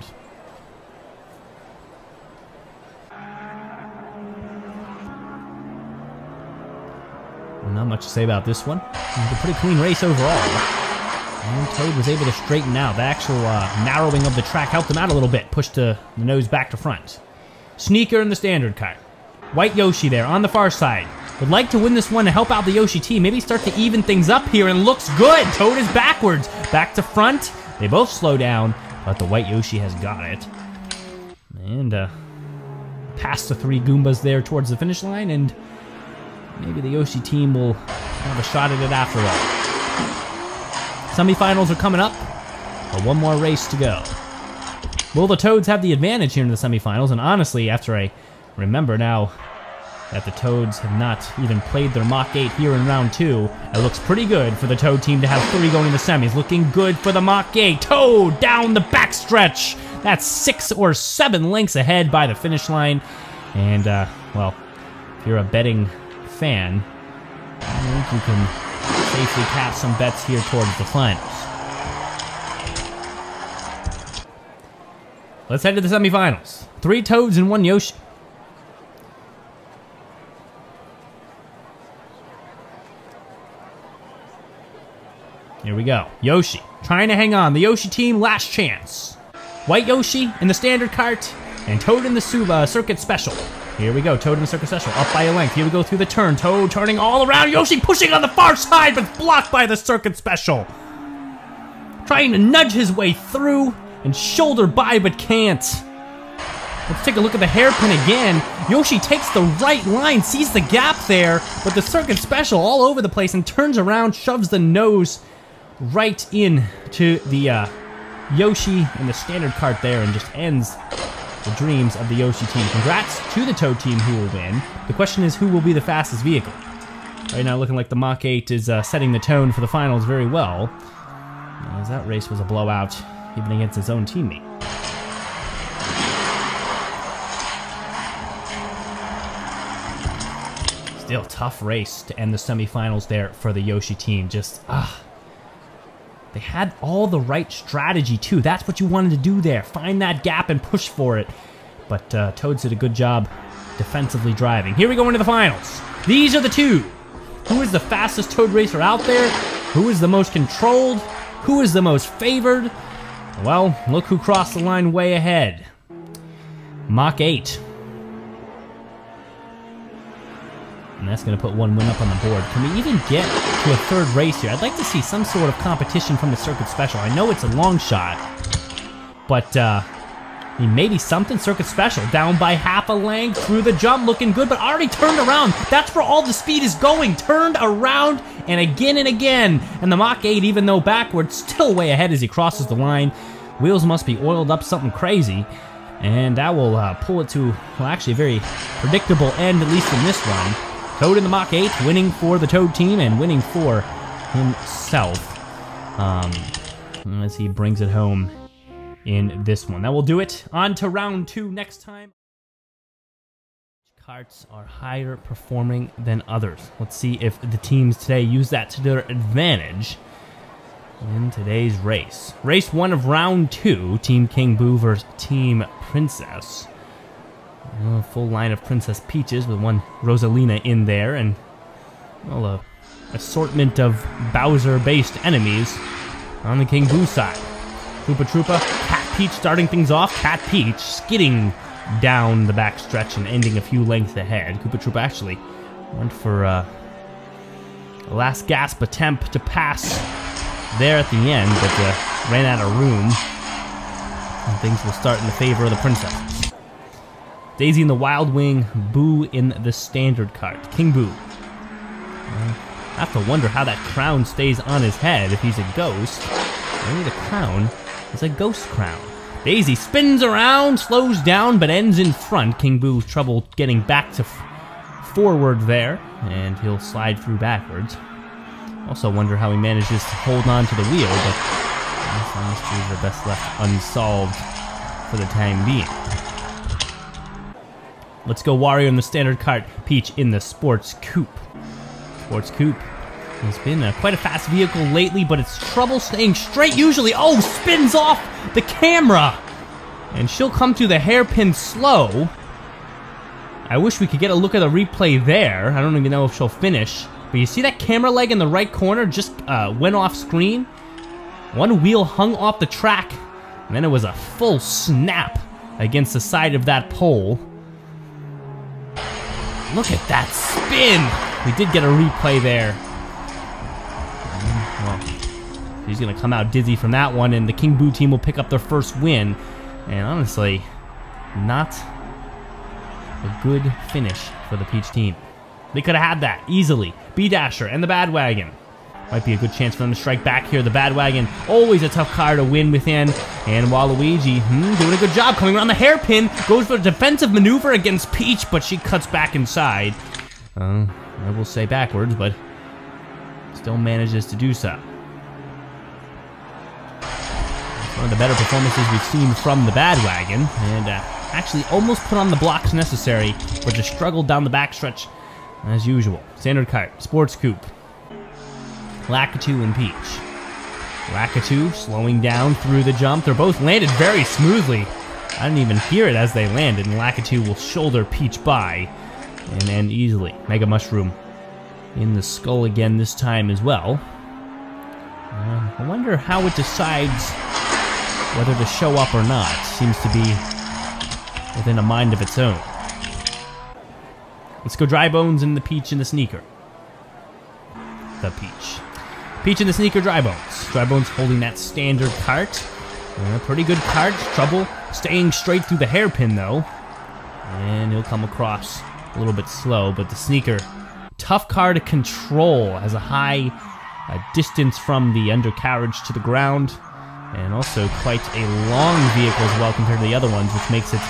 Not much to say about this one. It was a pretty clean race overall. And Toad was able to straighten out. The actual uh, narrowing of the track helped him out a little bit. Pushed the, the nose back to front. Sneaker in the standard car. White Yoshi there on the far side. Would like to win this one to help out the Yoshi team. Maybe start to even things up here and looks good. Toad is backwards. Back to front. They both slow down, but the White Yoshi has got it. And uh, past the three Goombas there towards the finish line, and maybe the Yoshi team will have a shot at it after all. Semifinals are coming up, but one more race to go. Will the Toads have the advantage here in the semifinals? And honestly, after I remember now that the Toads have not even played their Mach 8 here in round 2, it looks pretty good for the Toad team to have three going in the semis. Looking good for the Mach 8. Toad down the backstretch. That's six or seven lengths ahead by the finish line. And, uh, well, if you're a betting fan, I think you can safely cast some bets here towards the finals. Let's head to the semifinals. Three Toads and one Yoshi. Here we go. Yoshi trying to hang on. The Yoshi team, last chance. White Yoshi in the standard cart, and Toad in the Suba uh, Circuit Special. Here we go, Toad in the Circuit Special, up by a length. Here we go through the turn. Toad turning all around. Yoshi pushing on the far side, but blocked by the Circuit Special. Trying to nudge his way through and shoulder by, but can't. Let's take a look at the hairpin again. Yoshi takes the right line, sees the gap there, but the Circuit Special all over the place and turns around, shoves the nose right in to the uh, Yoshi in the standard cart there and just ends the dreams of the Yoshi team. Congrats to the Toad team who will win. The question is who will be the fastest vehicle? Right now looking like the Mach 8 is uh, setting the tone for the finals very well. As that race was a blowout even against his own teammate. Still tough race to end the semifinals there for the Yoshi team. Just, ah. They had all the right strategy, too. That's what you wanted to do there. Find that gap and push for it. But uh, Toads did a good job defensively driving. Here we go into the finals. These are the two. Who is the fastest Toad racer out there? Who is the most controlled? Who is the most favored? Well, look who crossed the line way ahead. Mach 8. And that's going to put one win up on the board. Can we even get to a third race here? I'd like to see some sort of competition from the Circuit Special. I know it's a long shot, but uh, I mean, maybe something Circuit Special. Down by half a length through the jump, looking good, but already turned around. That's where all the speed is going. Turned around and again and again. And the Mach 8, even though backwards, still way ahead as he crosses the line. Wheels must be oiled up something crazy. And that will uh, pull it to, well, actually a very predictable end, at least in this run. Toad in the Mach 8, winning for the Toad team and winning for himself um, as he brings it home in this one. That will do it. On to round two next time. Carts are higher performing than others. Let's see if the teams today use that to their advantage in today's race. Race one of round two, Team King Boo versus Team Princess. A full line of Princess Peaches with one Rosalina in there and well, a assortment of Bowser-based enemies on the King Boo side. Koopa Troopa, Cat Peach starting things off. Cat Peach skidding down the backstretch and ending a few lengths ahead. Koopa Troopa actually went for uh, a last gasp attempt to pass there at the end, but uh, ran out of room. And things will start in the favor of the princess. Daisy in the Wild Wing, Boo in the Standard cart. King Boo. I have to wonder how that crown stays on his head if he's a ghost. Maybe the crown is a ghost crown. Daisy spins around, slows down, but ends in front. King Boo's trouble getting back to forward there, and he'll slide through backwards. Also wonder how he manages to hold on to the wheel, but some mysteries are best left unsolved for the time being. Let's go Wario in the standard cart, Peach in the sports coupe. Sports coupe It's been a, quite a fast vehicle lately, but it's trouble staying straight usually. Oh, spins off the camera! And she'll come to the hairpin slow. I wish we could get a look at the replay there. I don't even know if she'll finish. But you see that camera leg in the right corner just uh, went off screen? One wheel hung off the track, and then it was a full snap against the side of that pole. Look at that spin! We did get a replay there. Well, she's gonna come out dizzy from that one, and the King Boo team will pick up their first win. And honestly, not a good finish for the Peach team. They could have had that easily. B Dasher and the Bad Wagon. Might be a good chance for them to strike back here. The Bad Wagon, always a tough car to win within. And Waluigi, hmm, doing a good job coming around the hairpin. Goes for a defensive maneuver against Peach, but she cuts back inside. Uh, I will say backwards, but still manages to do so. One of the better performances we've seen from the Badwagon, and uh, actually almost put on the blocks necessary, but just struggled down the backstretch as usual. Standard cart, Sports Coupe, Lakitu and Peach. Lakitu slowing down through the jump. They're both landed very smoothly. I didn't even hear it as they landed, and Lakitu will shoulder Peach by and end easily. Mega Mushroom in the skull again this time as well. Uh, I wonder how it decides whether to show up or not. Seems to be within a mind of its own. Let's go Dry Bones and the Peach and the Sneaker. The Peach. Peach and the Sneaker Dry Bones. Dry Bones holding that standard cart. Pretty good cart. Trouble staying straight through the hairpin though. And he'll come across a little bit slow, but the Sneaker, tough car to control, has a high distance from the undercarriage to the ground, and also quite a long vehicle as well compared to the other ones, which makes it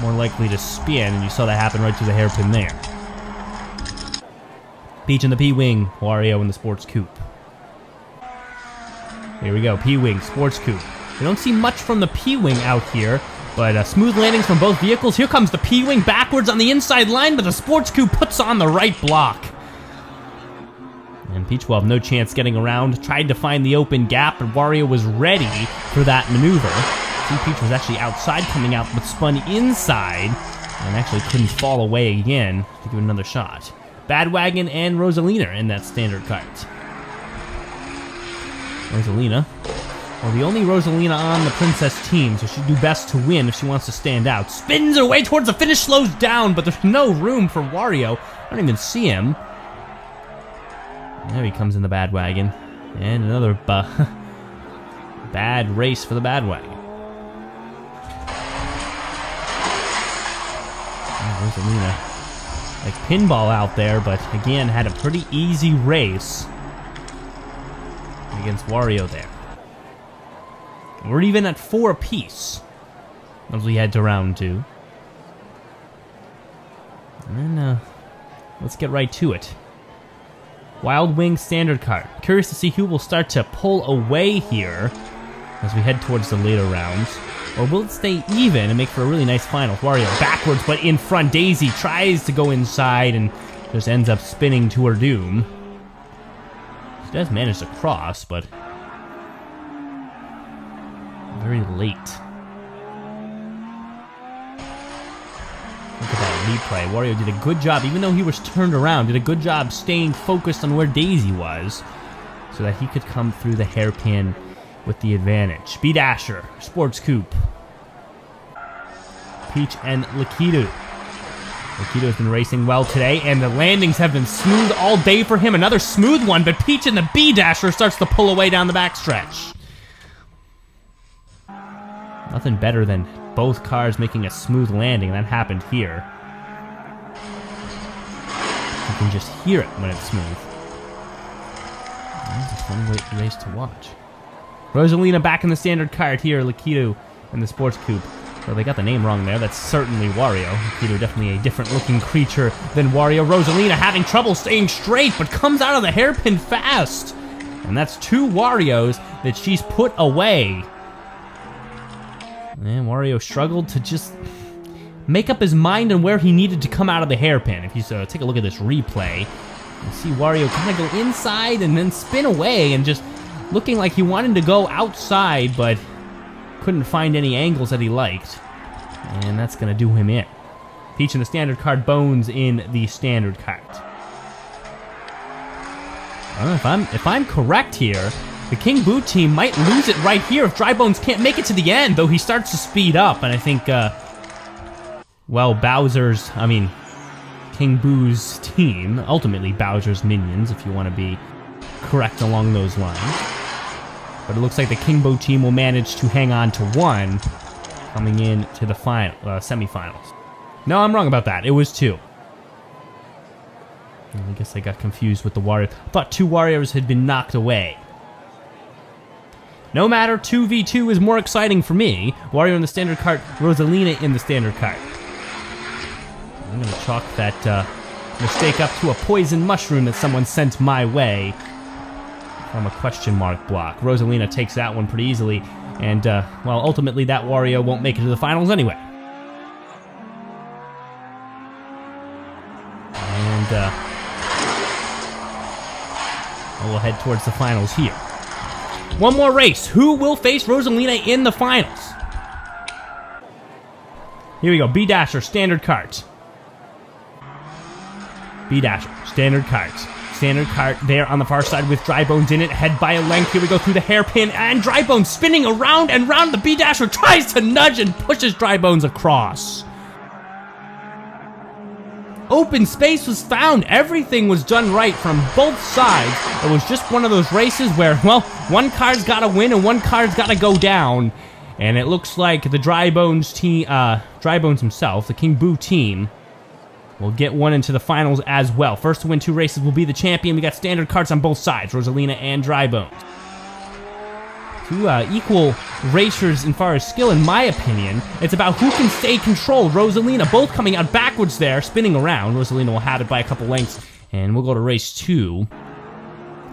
more likely to spin, and you saw that happen right through the hairpin there. Peach in the P-Wing, Wario in the Sports Coupe. Here we go, P-Wing, Sports Coupe. We don't see much from the P-Wing out here, but uh, smooth landings from both vehicles. Here comes the P-Wing backwards on the inside line, but the Sports Coupe puts on the right block. And Peach will have no chance getting around. Tried to find the open gap, but Wario was ready for that maneuver. See, Peach was actually outside coming out, but spun inside, and actually couldn't fall away again to give another shot. Badwagon and Rosalina in that standard cart. Rosalina. Well, the only Rosalina on the Princess team, so she'd do best to win if she wants to stand out. Spins her way towards the finish, slows down, but there's no room for Wario. I don't even see him. There he comes in the bad wagon. And another bad race for the Badwagon. Oh, Rosalina like pinball out there, but again, had a pretty easy race against Wario there. We're even at four apiece as we head to round two. And uh, let's get right to it. Wild Wing Standard cart. Curious to see who will start to pull away here as we head towards the later rounds. Or will it stay even and make for a really nice final? Wario backwards, but in front. Daisy tries to go inside and just ends up spinning to her doom. Does manage to cross, but very late. Look at that replay. Wario did a good job, even though he was turned around, did a good job staying focused on where Daisy was so that he could come through the hairpin with the advantage. B Dasher, Sports Coupe. Peach and Lakitu. Lakitu has been racing well today, and the landings have been smooth all day for him. Another smooth one, but Peach and the B Dasher starts to pull away down the backstretch. Nothing better than both cars making a smooth landing. That happened here. You can just hear it when it's smooth. It's a fun race to watch. Rosalina back in the standard cart here, Lakitu in the sports coupe. Well, they got the name wrong there. That's certainly Wario. Lakitu definitely a different looking creature than Wario. Rosalina having trouble staying straight, but comes out of the hairpin fast. And that's two Warios that she's put away. And Wario struggled to just make up his mind on where he needed to come out of the hairpin. If you uh, take a look at this replay, you see Wario kind of go inside and then spin away and just looking like he wanted to go outside, but couldn't find any angles that he liked. And that's going to do him in. Peach in the standard cart, Bones in the standard cart. if I'm if I'm correct here, the King Boo team might lose it right here if Dry Bones can't make it to the end, though he starts to speed up, and I think, uh, well, Bowser's, I mean, King Boo's team, ultimately Bowser's minions, if you want to be correct along those lines. But it looks like the King Boo team will manage to hang on to one coming in to the final, uh, semifinals. No, I'm wrong about that. It was two. I guess I got confused with the Wario. I thought two Warios had been knocked away. No matter, 2v2 is more exciting for me. Wario in the standard cart, Rosalina in the standard cart. I'm gonna chalk that uh, mistake up to a poison mushroom that someone sent my way from a question mark block. Rosalina takes that one pretty easily. And, uh, well, ultimately that Wario won't make it to the finals anyway. And, uh, we'll head towards the finals here. One more race. Who will face Rosalina in the finals? Here we go. B Dasher, standard carts. B Dasher, standard carts. Standard cart there on the far side with Dry Bones in it, head by a length. Here we go through the hairpin, and Dry Bones spinning around and round. The B Dasher tries to nudge and pushes Dry Bones across. Open space was found. Everything was done right from both sides. It was just one of those races where, well, one car's got to win and one car's got to go down. And it looks like the Dry Bones team, uh, Dry Bones himself, the King Boo team, will get one into the finals as well. First to win two races will be the champion. We got standard carts on both sides, Rosalina and Dry Bones. Two uh, equal racers in far as skill, in my opinion. It's about who can stay controlled. Rosalina both coming out backwards there, spinning around. Rosalina will have it by a couple lengths, and we'll go to race two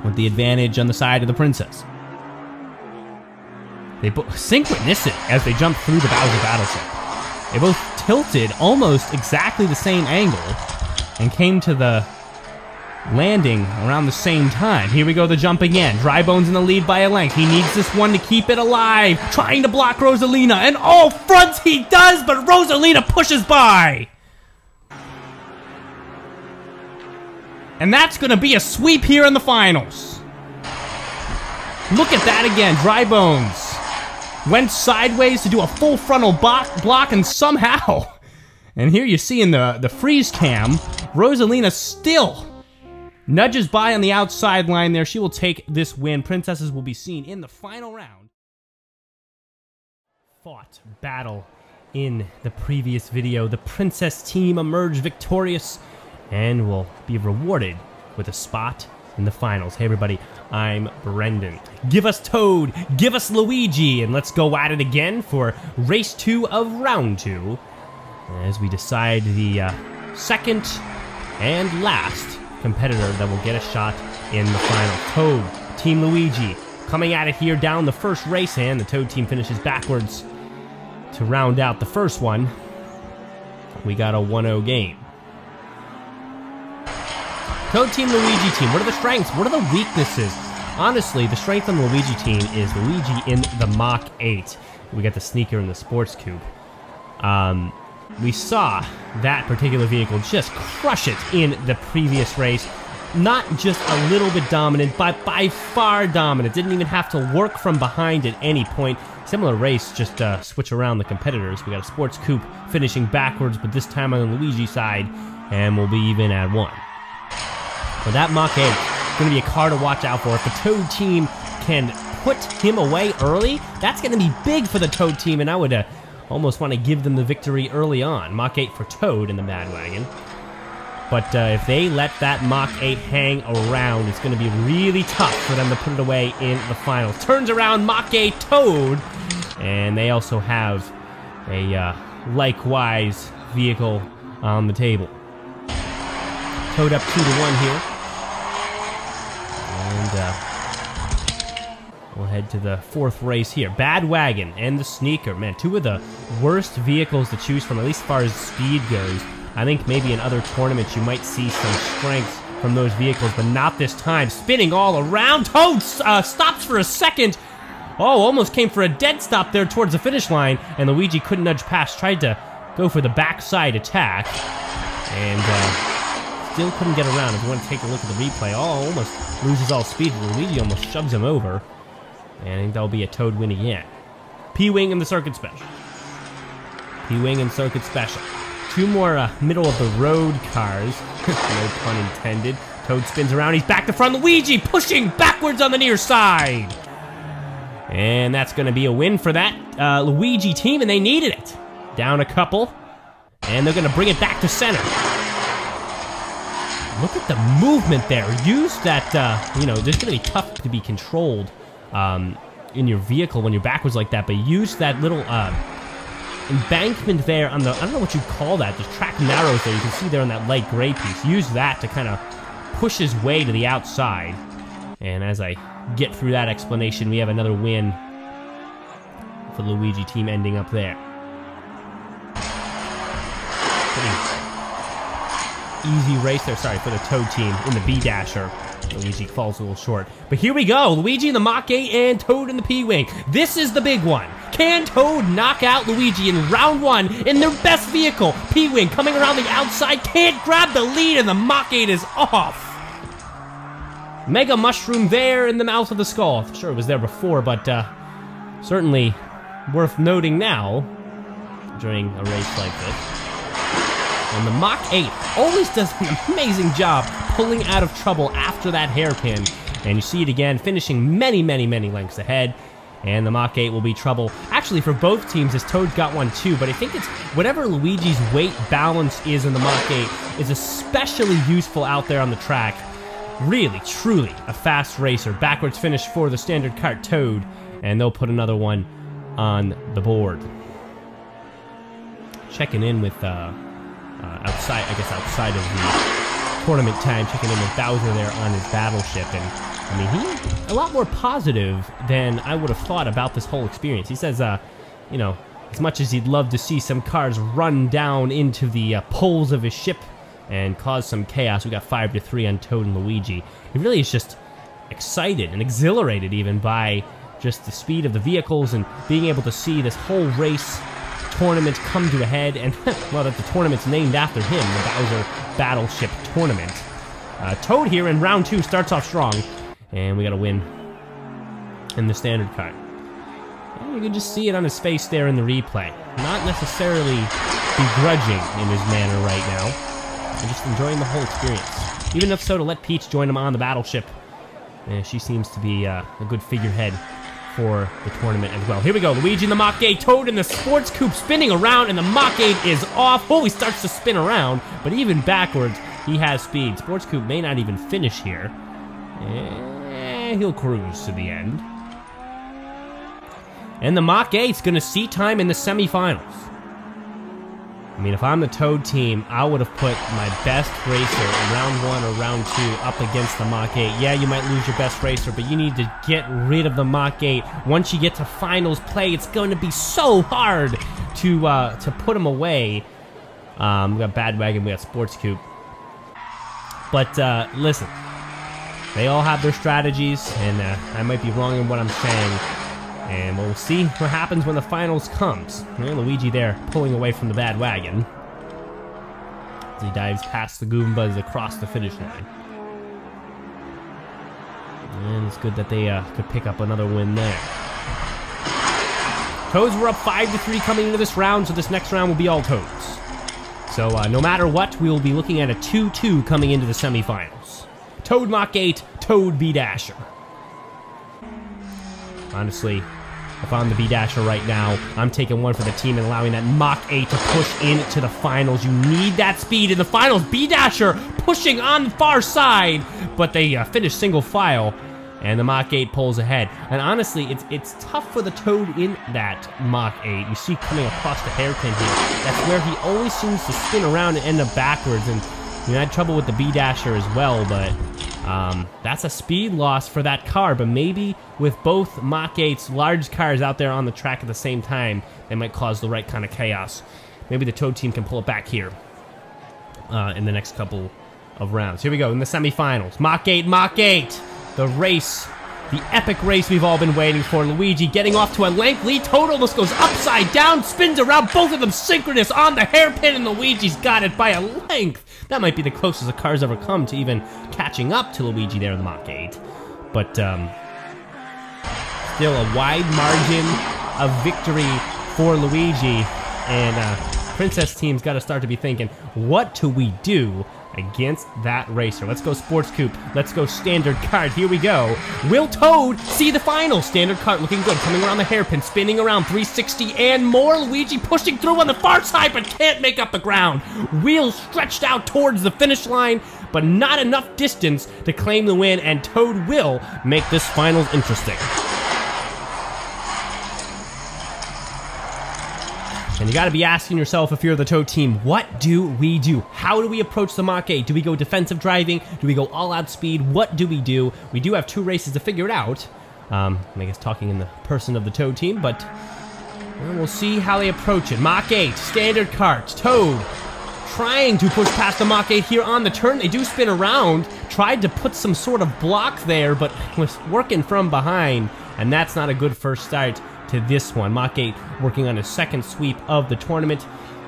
with the advantage on the side of the princess. They it as they jump through the Bowser Battleship. They both tilted almost exactly the same angle and came to the landing around the same time. Here we go, the jump again. Dry Bones in the lead by a length. He needs this one to keep it alive. Trying to block Rosalina, and oh, fronts he does, but Rosalina pushes by. And that's going to be a sweep here in the finals. Look at that again. Dry Bones went sideways to do a full frontal block, block and somehow... And here you see in the, the freeze cam, Rosalina still nudges by on the outside line there. She will take this win. Princesses will be seen in the final round. Fought battle in the previous video. The princess team emerged victorious and will be rewarded with a spot in the finals. Hey everybody, I'm Brendan. Give us Toad, give us Luigi, and let's go at it again for race two of round two as we decide the uh, second and last competitor that will get a shot in the final. Toad, Team Luigi, coming at it here down the first race, and the Toad team finishes backwards to round out the first one. We got a 1-0 game. Toad Team, Luigi Team, what are the strengths? What are the weaknesses? Honestly, the strength on the Luigi team is Luigi in the Mach 8. We got the sneaker and the sports coupe. Um, we saw that particular vehicle just crush it in the previous race. Not just a little bit dominant, but by far dominant. Didn't even have to work from behind at any point. Similar race, just uh, switch around the competitors. We got a sports coupe finishing backwards, but this time on the Luigi side, and we'll be even at one. But that Mach 8 is going to be a car to watch out for. If the Toad team can put him away early, that's going to be big for the Toad team, and I would uh, almost want to give them the victory early on. Mach 8 for Toad in the Mad Wagon. But uh, if they let that Mach 8 hang around, it's going to be really tough for them to put it away in the final. Turns around Mach 8 Toad, and they also have a uh, likewise vehicle on the table. Toad up 2 to 1 here. And uh, we'll head to the fourth race here. Bad Wagon and the Sneaker. Man, two of the worst vehicles to choose from, at least as far as speed goes. I think maybe in other tournaments you might see some strength from those vehicles, but not this time. Spinning all around. Toad uh, stops for a second. Oh, almost came for a dead stop there towards the finish line, and Luigi couldn't nudge past. Tried to go for the backside attack, and uh, still couldn't get around. If you want to take a look at the replay, oh, almost loses all speed. Luigi almost shoves him over, and I think that'll be a Toad win again. P-Wing and the Circuit Special. P-Wing and Circuit Special. Two more uh, middle of the road cars. no pun intended. Toad spins around. He's back to front. Luigi pushing backwards on the near side. And that's going to be a win for that uh, Luigi team, and they needed it. Down a couple. And they're going to bring it back to center. Look at the movement there. Use that, uh, you know, this is going to be tough to be controlled um, in your vehicle when you're backwards like that, but use that little uh, embankment there on the, I don't know what you'd call that, the track narrows there. You can see there on that light gray piece. Use that to kind of push his way to the outside. And as I get through that explanation, we have another win for the Luigi team ending up there. Easy race there. Sorry, for the Toad team in the B-Dasher. Luigi falls a little short. But here we go. Luigi in the Mach 8 and Toad in the P-Wing. This is the big one. Can Toad knock out Luigi in round one in their best vehicle? P-Wing coming around the outside, can't grab the lead, and the Mach 8 is off. Mega Mushroom there in the mouth of the skull. Sure it was there before, but uh, certainly worth noting now during a race like this. And the Mach 8 always does an amazing job pulling out of trouble after that hairpin. And you see it again, finishing many, many, many lengths ahead. And the Mach 8 will be trouble. Actually, for both teams, as Toad got one too, but I think it's whatever Luigi's weight balance is in the Mach 8 is especially useful out there on the track. Really, truly a fast racer. Backwards finish for the standard cart Toad, and they'll put another one on the board. Checking in with uh, uh, outside, I guess outside of the tournament time, checking in with Bowser there on his battleship. And I mean, he's a lot more positive than I would have thought about this whole experience. He says, uh, you know, as much as he'd love to see some cars run down into the uh, poles of his ship and cause some chaos, we got 5 to 3 on Toad and Luigi. He really is just excited and exhilarated even by just the speed of the vehicles and being able to see this whole race tournament come to a head, and well, that the tournament's named after him, the Bowser Battleship Tournament. Uh, Toad here in round two starts off strong, and we got to win in the standard cut. And you can just see it on his face there in the replay. Not necessarily begrudging in his manner right now, and just enjoying the whole experience. Even if so, to let Peach join him on the battleship, eh, she seems to be uh, a good figurehead for the tournament as well. Here we go. Luigi in the Mach 8, Toad in the Sports Coupe spinning around, and the Mach 8 is off. Oh, he starts to spin around, but even backwards, he has speed. Sports Coupe may not even finish here. Eh, he'll cruise to the end. And the Mach 8's going to see time in the semifinals. I mean, if I'm the Toad team, I would have put my best racer in round one or round two up against the Mach 8. Yeah, you might lose your best racer, but you need to get rid of the Mach 8. Once you get to finals play, it's going to be so hard to uh, to put them away. Um, we got Bad Wagon, we got Sports Coupe. But uh, listen, they all have their strategies, and uh, I might be wrong in what I'm saying. And we'll see what happens when the finals comes. Luigi there pulling away from the bad wagon. As he dives past the Goombas across the finish line. And it's good that they uh, could pick up another win there. Toads were up 5 to 3 coming into this round, so this next round will be all Toads. So uh, no matter what, we will be looking at a 2-2 coming into the semifinals. Toad Mach 8, Toad B Dasher. Honestly, if I'm the B-Dasher right now, I'm taking one for the team and allowing that Mach 8 to push into the finals. You need that speed in the finals. B-Dasher pushing on the far side, but they uh, finish single file, and the Mach 8 pulls ahead. And honestly, it's it's tough for the Toad in that Mach 8. You see coming across the hairpin here. That's where he always seems to spin around and end up backwards, and you know, I had trouble with the B-Dasher as well, but um, that's a speed loss for that car, but maybe with both Mach 8's large cars out there on the track at the same time, they might cause the right kind of chaos. Maybe the Toad team can pull it back here uh, in the next couple of rounds. Here we go in the semifinals. Mach 8, Mach 8, the race, the epic race we've all been waiting for. Luigi getting off to a length lead. Toad almost goes upside down, spins around, both of them synchronous on the hairpin, and Luigi's got it by a length. That might be the closest a car's ever come to even catching up to Luigi there in the Mach 8. But um, still a wide margin of victory for Luigi. And uh, Princess team's got to start to be thinking, what do we do against that racer. Let's go Sports Coupe. Let's go Standard Cart. Here we go. Will Toad see the final? Standard Cart looking good. Coming around the hairpin, spinning around 360 and more. Luigi pushing through on the far side, but can't make up the ground. Wheels stretched out towards the finish line, but not enough distance to claim the win, and Toad will make this finals interesting. And you got to be asking yourself if you're the Toad team, what do we do? How do we approach the Mach 8? Do we go defensive driving? Do we go all-out speed? What do we do? We do have two races to figure it out. Um, I guess talking in the person of the Toad team, but we'll see how they approach it. Mach 8, standard cart, Toad trying to push past the Mach 8 here on the turn. They do spin around, tried to put some sort of block there, but was working from behind. And that's not a good first start to this one. Mach 8 working on his second sweep of the tournament.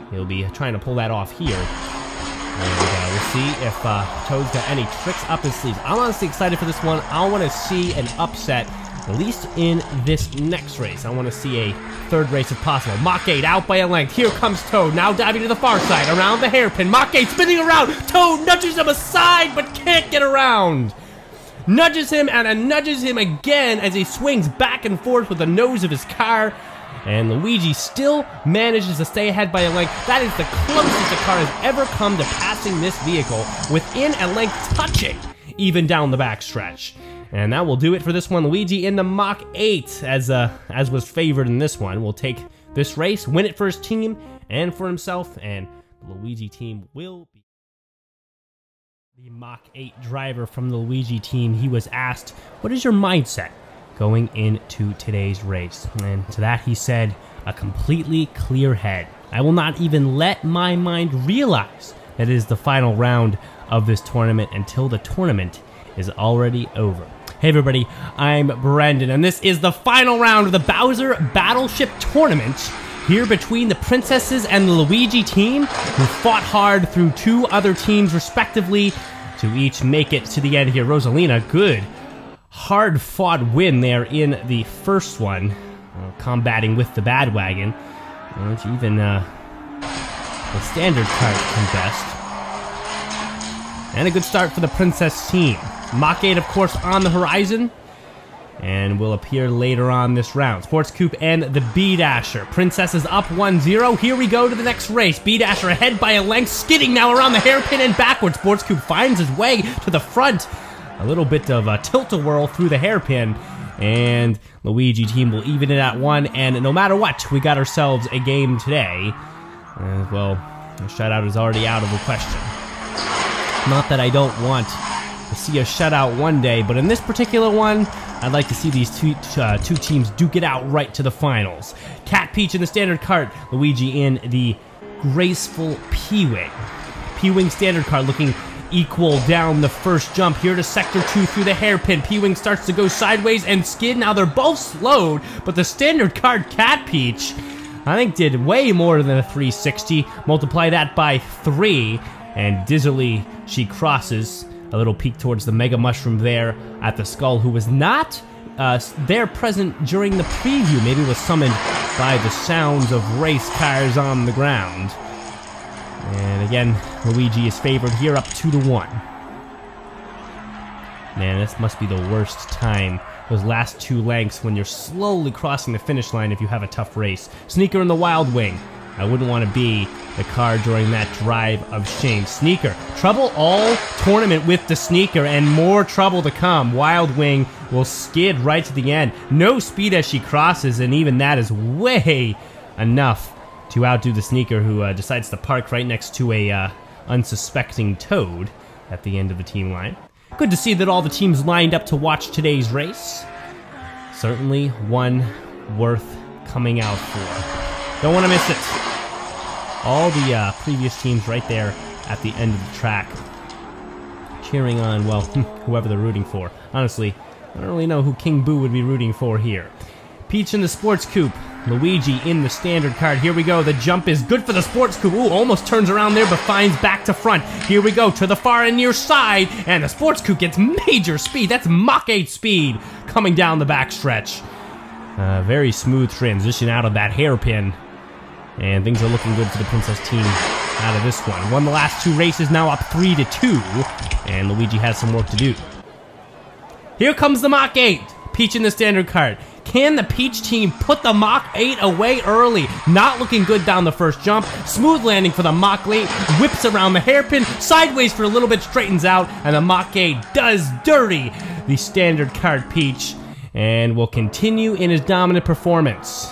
He'll be trying to pull that off here. And uh, we'll see if uh, Toad's got any tricks up his sleeves. I'm honestly excited for this one. I want to see an upset, at least in this next race. I want to see a third race if possible. Mach 8 out by a length. Here comes Toad, now diving to the far side, around the hairpin. Mach 8 spinning around. Toad nudges him aside, but can't get around. Nudges him and nudges him again as he swings back and forth with the nose of his car. And Luigi still manages to stay ahead by a length. That is the closest a car has ever come to passing this vehicle within a length touching even down the backstretch. And that will do it for this one. Luigi in the Mach 8, as uh, as was favored in this one, will take this race, win it for his team and for himself, and the Luigi team will be the Mach 8 driver from the Luigi team. He was asked, "What is your mindset going into today's race?" And to that he said, "A completely clear head. I will not even let my mind realize that it is the final round of this tournament until the tournament is already over." Hey everybody, I'm Brendan, and this is the final round of the Bowser Battleship Tournament here between the Princesses and the Luigi team, who fought hard through two other teams respectively to each make it to the end here. Rosalina, good, hard fought win there in the first one, uh, combating with the Bad Wagon, which even uh, the standard cart can best. And a good start for the Princess team. Mach 8, of course, on the horizon. And will appear later on this round. Sports Coupe and the B-Dasher. Princess is up 1-0. Here we go to the next race. B-Dasher ahead by a length, skidding now around the hairpin and backwards. Sports Coupe finds his way to the front. A little bit of a tilt-a-whirl through the hairpin. And Luigi team will even it at one. And no matter what, we got ourselves a game today. Uh, well, the shutout is already out of the question. Not that I don't want see a shutout one day, but in this particular one, I'd like to see these two, uh, two teams duke it out right to the finals. Cat Peach in the standard cart, Luigi in the graceful P-Wing. P-Wing standard cart looking equal down the first jump here to sector 2 through the hairpin. P-Wing starts to go sideways and skid. Now they're both slowed, but the standard cart Cat Peach, I think did way more than a 360. Multiply that by 3, and dizzily she crosses a little peek towards the Mega Mushroom there at the Skull, who was not uh, there present during the preview. Maybe was summoned by the sounds of race cars on the ground. And again, Luigi is favored here up 2 to 1. Man, this must be the worst time. Those last two lengths when you're slowly crossing the finish line if you have a tough race. Sneaker in the Wild Wing. I wouldn't want to be the car during that drive of shame. Sneaker. Trouble all tournament with the sneaker and more trouble to come. Wild Wing will skid right to the end. No speed as she crosses, and even that is way enough to outdo the sneaker who uh, decides to park right next to a uh, unsuspecting toad at the end of the team line. Good to see that all the teams lined up to watch today's race. Certainly one worth coming out for. Don't want to miss it all the uh, previous teams right there at the end of the track cheering on, well, whoever they're rooting for. Honestly, I don't really know who King Boo would be rooting for here. Peach in the Sports Coupe. Luigi in the standard cart. Here we go. The jump is good for the Sports Coupe. Ooh, almost turns around there, but finds back to front. Here we go to the far and near side, and the Sports Coupe gets major speed. That's Mach 8 speed coming down the backstretch. Uh, very smooth transition out of that hairpin. And things are looking good for the Princess team out of this one. Won the last two races, now up 3 to 2. And Luigi has some work to do. Here comes the Mach 8. Peach in the standard cart. Can the Peach team put the Mach 8 away early? Not looking good down the first jump. Smooth landing for the Mach 8. Whips around the hairpin. Sideways for a little bit. Straightens out. And the Mach 8 does dirty the standard cart Peach. And will continue in his dominant performance.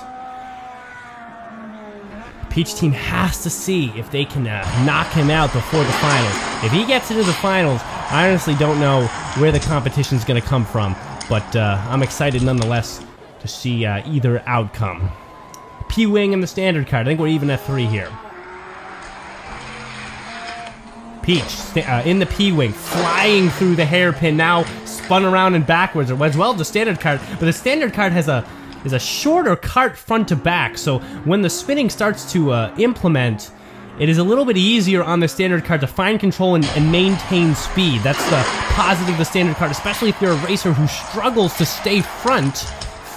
Peach team has to see if they can uh, knock him out before the finals. If he gets into the finals, I honestly don't know where the competition is going to come from, but uh, I'm excited nonetheless to see uh, either outcome. P-Wing and the standard cart. I think we're even at three here. Peach uh, in the P-Wing, flying through the hairpin, now spun around and backwards, as well the standard cart. But the standard cart has a is a shorter cart front to back, so when the spinning starts to uh, implement, it is a little bit easier on the standard cart to find control and, and, maintain speed. That's the positive of the standard cart, especially if you're a racer who struggles to stay front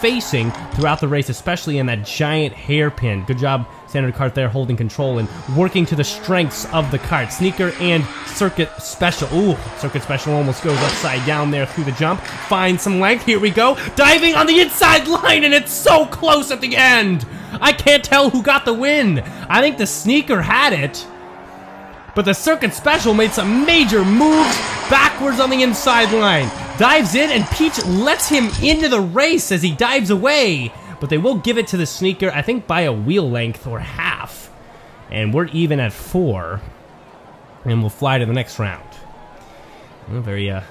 facing throughout the race, especially in that giant hairpin. Good job, standard cart there, holding control and working to the strengths of the cart. Sneaker and Circuit Special. Ooh, Circuit Special almost goes upside down there through the jump. Finds some length. Here we go. Diving on the inside line, and it's so close at the end. I can't tell who got the win. I think the Sneaker had it. But the Circuit Special made some major moves backwards on the inside line dives in, and Peach lets him into the race as he dives away. But they will give it to the sneaker, I think by a wheel length or half. And we're even at four. And we'll fly to the next round. Very, uh...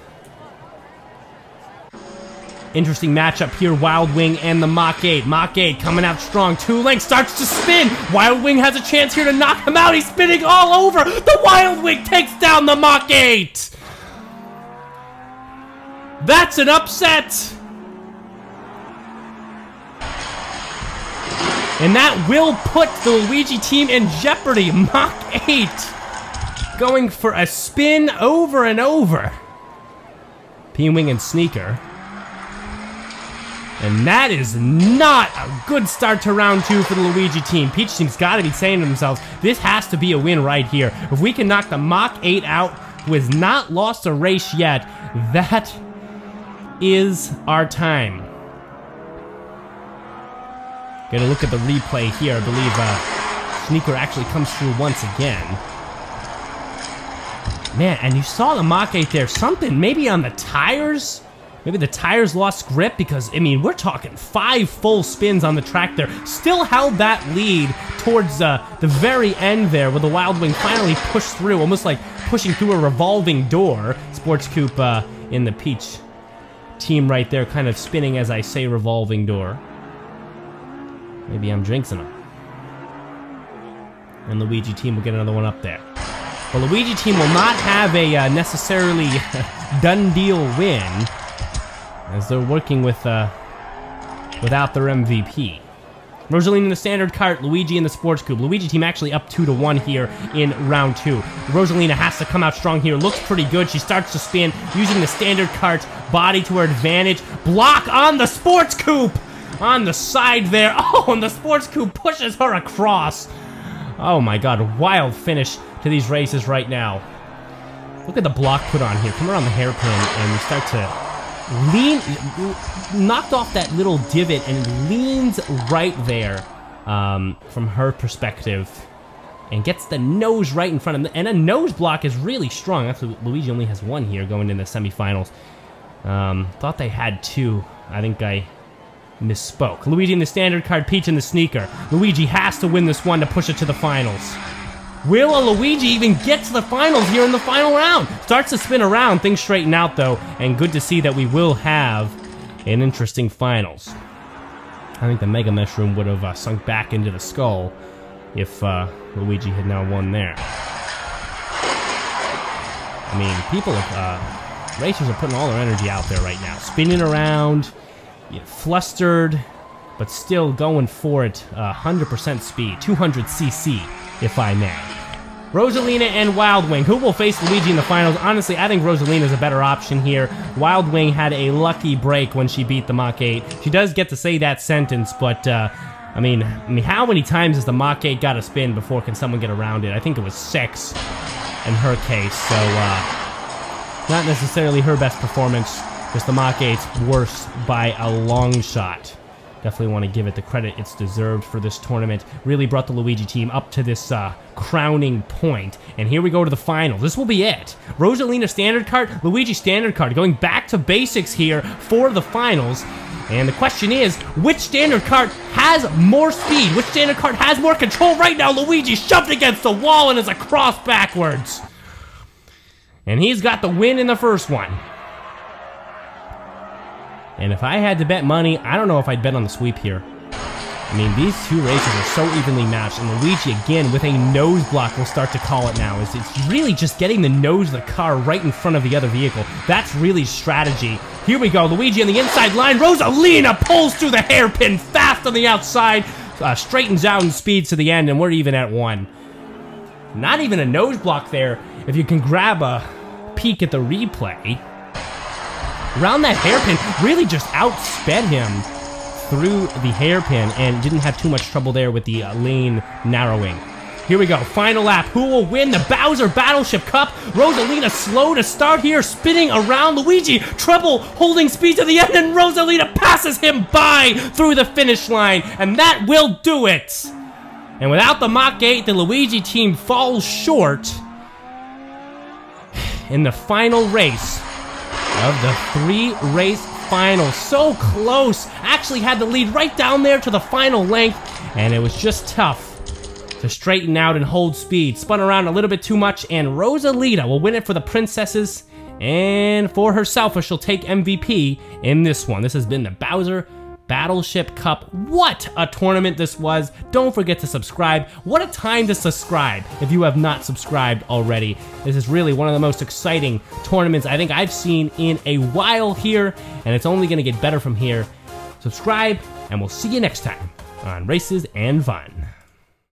Interesting matchup here, Wild Wing and the Mach 8. Mach 8 coming out strong. Two lengths starts to spin. Wild Wing has a chance here to knock him out. He's spinning all over. The Wild Wing takes down the Mach 8. That's an upset! And that will put the Luigi team in jeopardy. Mach 8 going for a spin over and over. P-Wing and Sneaker. And that is not a good start to round two for the Luigi team. Peach team's got to be saying to themselves, this has to be a win right here. If we can knock the Mach 8 out, who has not lost a race yet, that is our time. Gonna look at the replay here. I believe uh, Sneaker actually comes through once again. Man, and you saw the Mach 8 there. Something, maybe on the tires? Maybe the tires lost grip because, I mean, we're talking five full spins on the track there. Still held that lead towards uh, the very end there where the Wild Wing finally pushed through, almost like pushing through a revolving door. Sports Coupe uh, in the Peach team right there kind of spinning as I say revolving door. Maybe I'm jinxing them. And Luigi team will get another one up there. But Luigi team will not have a uh, necessarily done deal win as they're working with uh, without their MVP. Rosalina in the standard cart, Luigi in the sports coupe. Luigi team actually up 2 to 1 here in round 2. Rosalina has to come out strong here. Looks pretty good. She starts to spin using the standard cart body to her advantage. Block on the sports coupe! On the side there. Oh, and the sports coupe pushes her across. Oh my god, wild finish to these races right now. Look at the block put on here. Come around the hairpin and you start to lean, knocked off that little divot and leans right there um, from her perspective and gets the nose right in front of them. And a nose block is really strong. That's Luigi only has one here going into the semifinals. Um, thought they had two. I think I misspoke. Luigi in the standard cart, Peach in the sneaker. Luigi has to win this one to push it to the finals. Will a Luigi even get to the finals here in the final round? Starts to spin around, things straighten out though, and good to see that we will have an interesting finals. I think the Mega Mushroom would have uh, sunk back into the skull if uh, Luigi had now won there. I mean, people, uh, racers are putting all their energy out there right now. Spinning around, flustered, but still going for it. 100% speed, 200 cc, if I may. Rosalina and Wild Wing. Who will face Luigi in the finals? Honestly, I think Rosalina is a better option here. Wild Wing had a lucky break when she beat the Mach 8. She does get to say that sentence, but uh, I mean, I mean, how many times has the Mach 8 got a spin before can someone get around it? I think it was six in her case, so uh, not necessarily her best performance. Just the Mach 8's worse by a long shot. Definitely want to give it the credit it's deserved for this tournament. Really brought the Luigi team up to this uh, crowning point. And here we go to the final. This will be it. Rosalina standard cart, Luigi standard cart. Going back to basics here for the finals. And the question is, which standard cart has more speed? Which standard cart has more control? Right now, Luigi shoved against the wall and is across backwards. And he's got the win in the first one. And if I had to bet money, I don't know if I'd bet on the sweep here. I mean, these two races are so evenly matched, and Luigi, again, with a nose block, we'll start to call it now, is it's really just getting the nose of the car right in front of the other vehicle. That's really strategy. Here we go, Luigi on the inside line, Rosalina pulls through the hairpin, fast on the outside, uh, straightens out and speeds to the end, and we're even at one. Not even a nose block there, if you can grab a peek at the replay. Around that hairpin, really just outsped him through the hairpin and didn't have too much trouble there with the uh, lane narrowing. Here we go, final lap. Who will win the Bowser Battleship Cup? Rosalina slow to start here, spinning around Luigi. Trouble holding speed to the end, and Rosalina passes him by through the finish line, and that will do it. And without the Mach 8, the Luigi team falls short in the final race of the three race final. So close. Actually had the lead right down there to the final length, and it was just tough to straighten out and hold speed. Spun around a little bit too much, and Rosalina will win it for the princesses and for herself, she'll take MVP in this one. This has been the Bowser Battleship Cup. What a tournament this was. Don't forget to subscribe. What a time to subscribe if you have not subscribed already. This is really one of the most exciting tournaments I think I've seen in a while here, and it's only going to get better from here. Subscribe, and we'll see you next time on Races and Fun.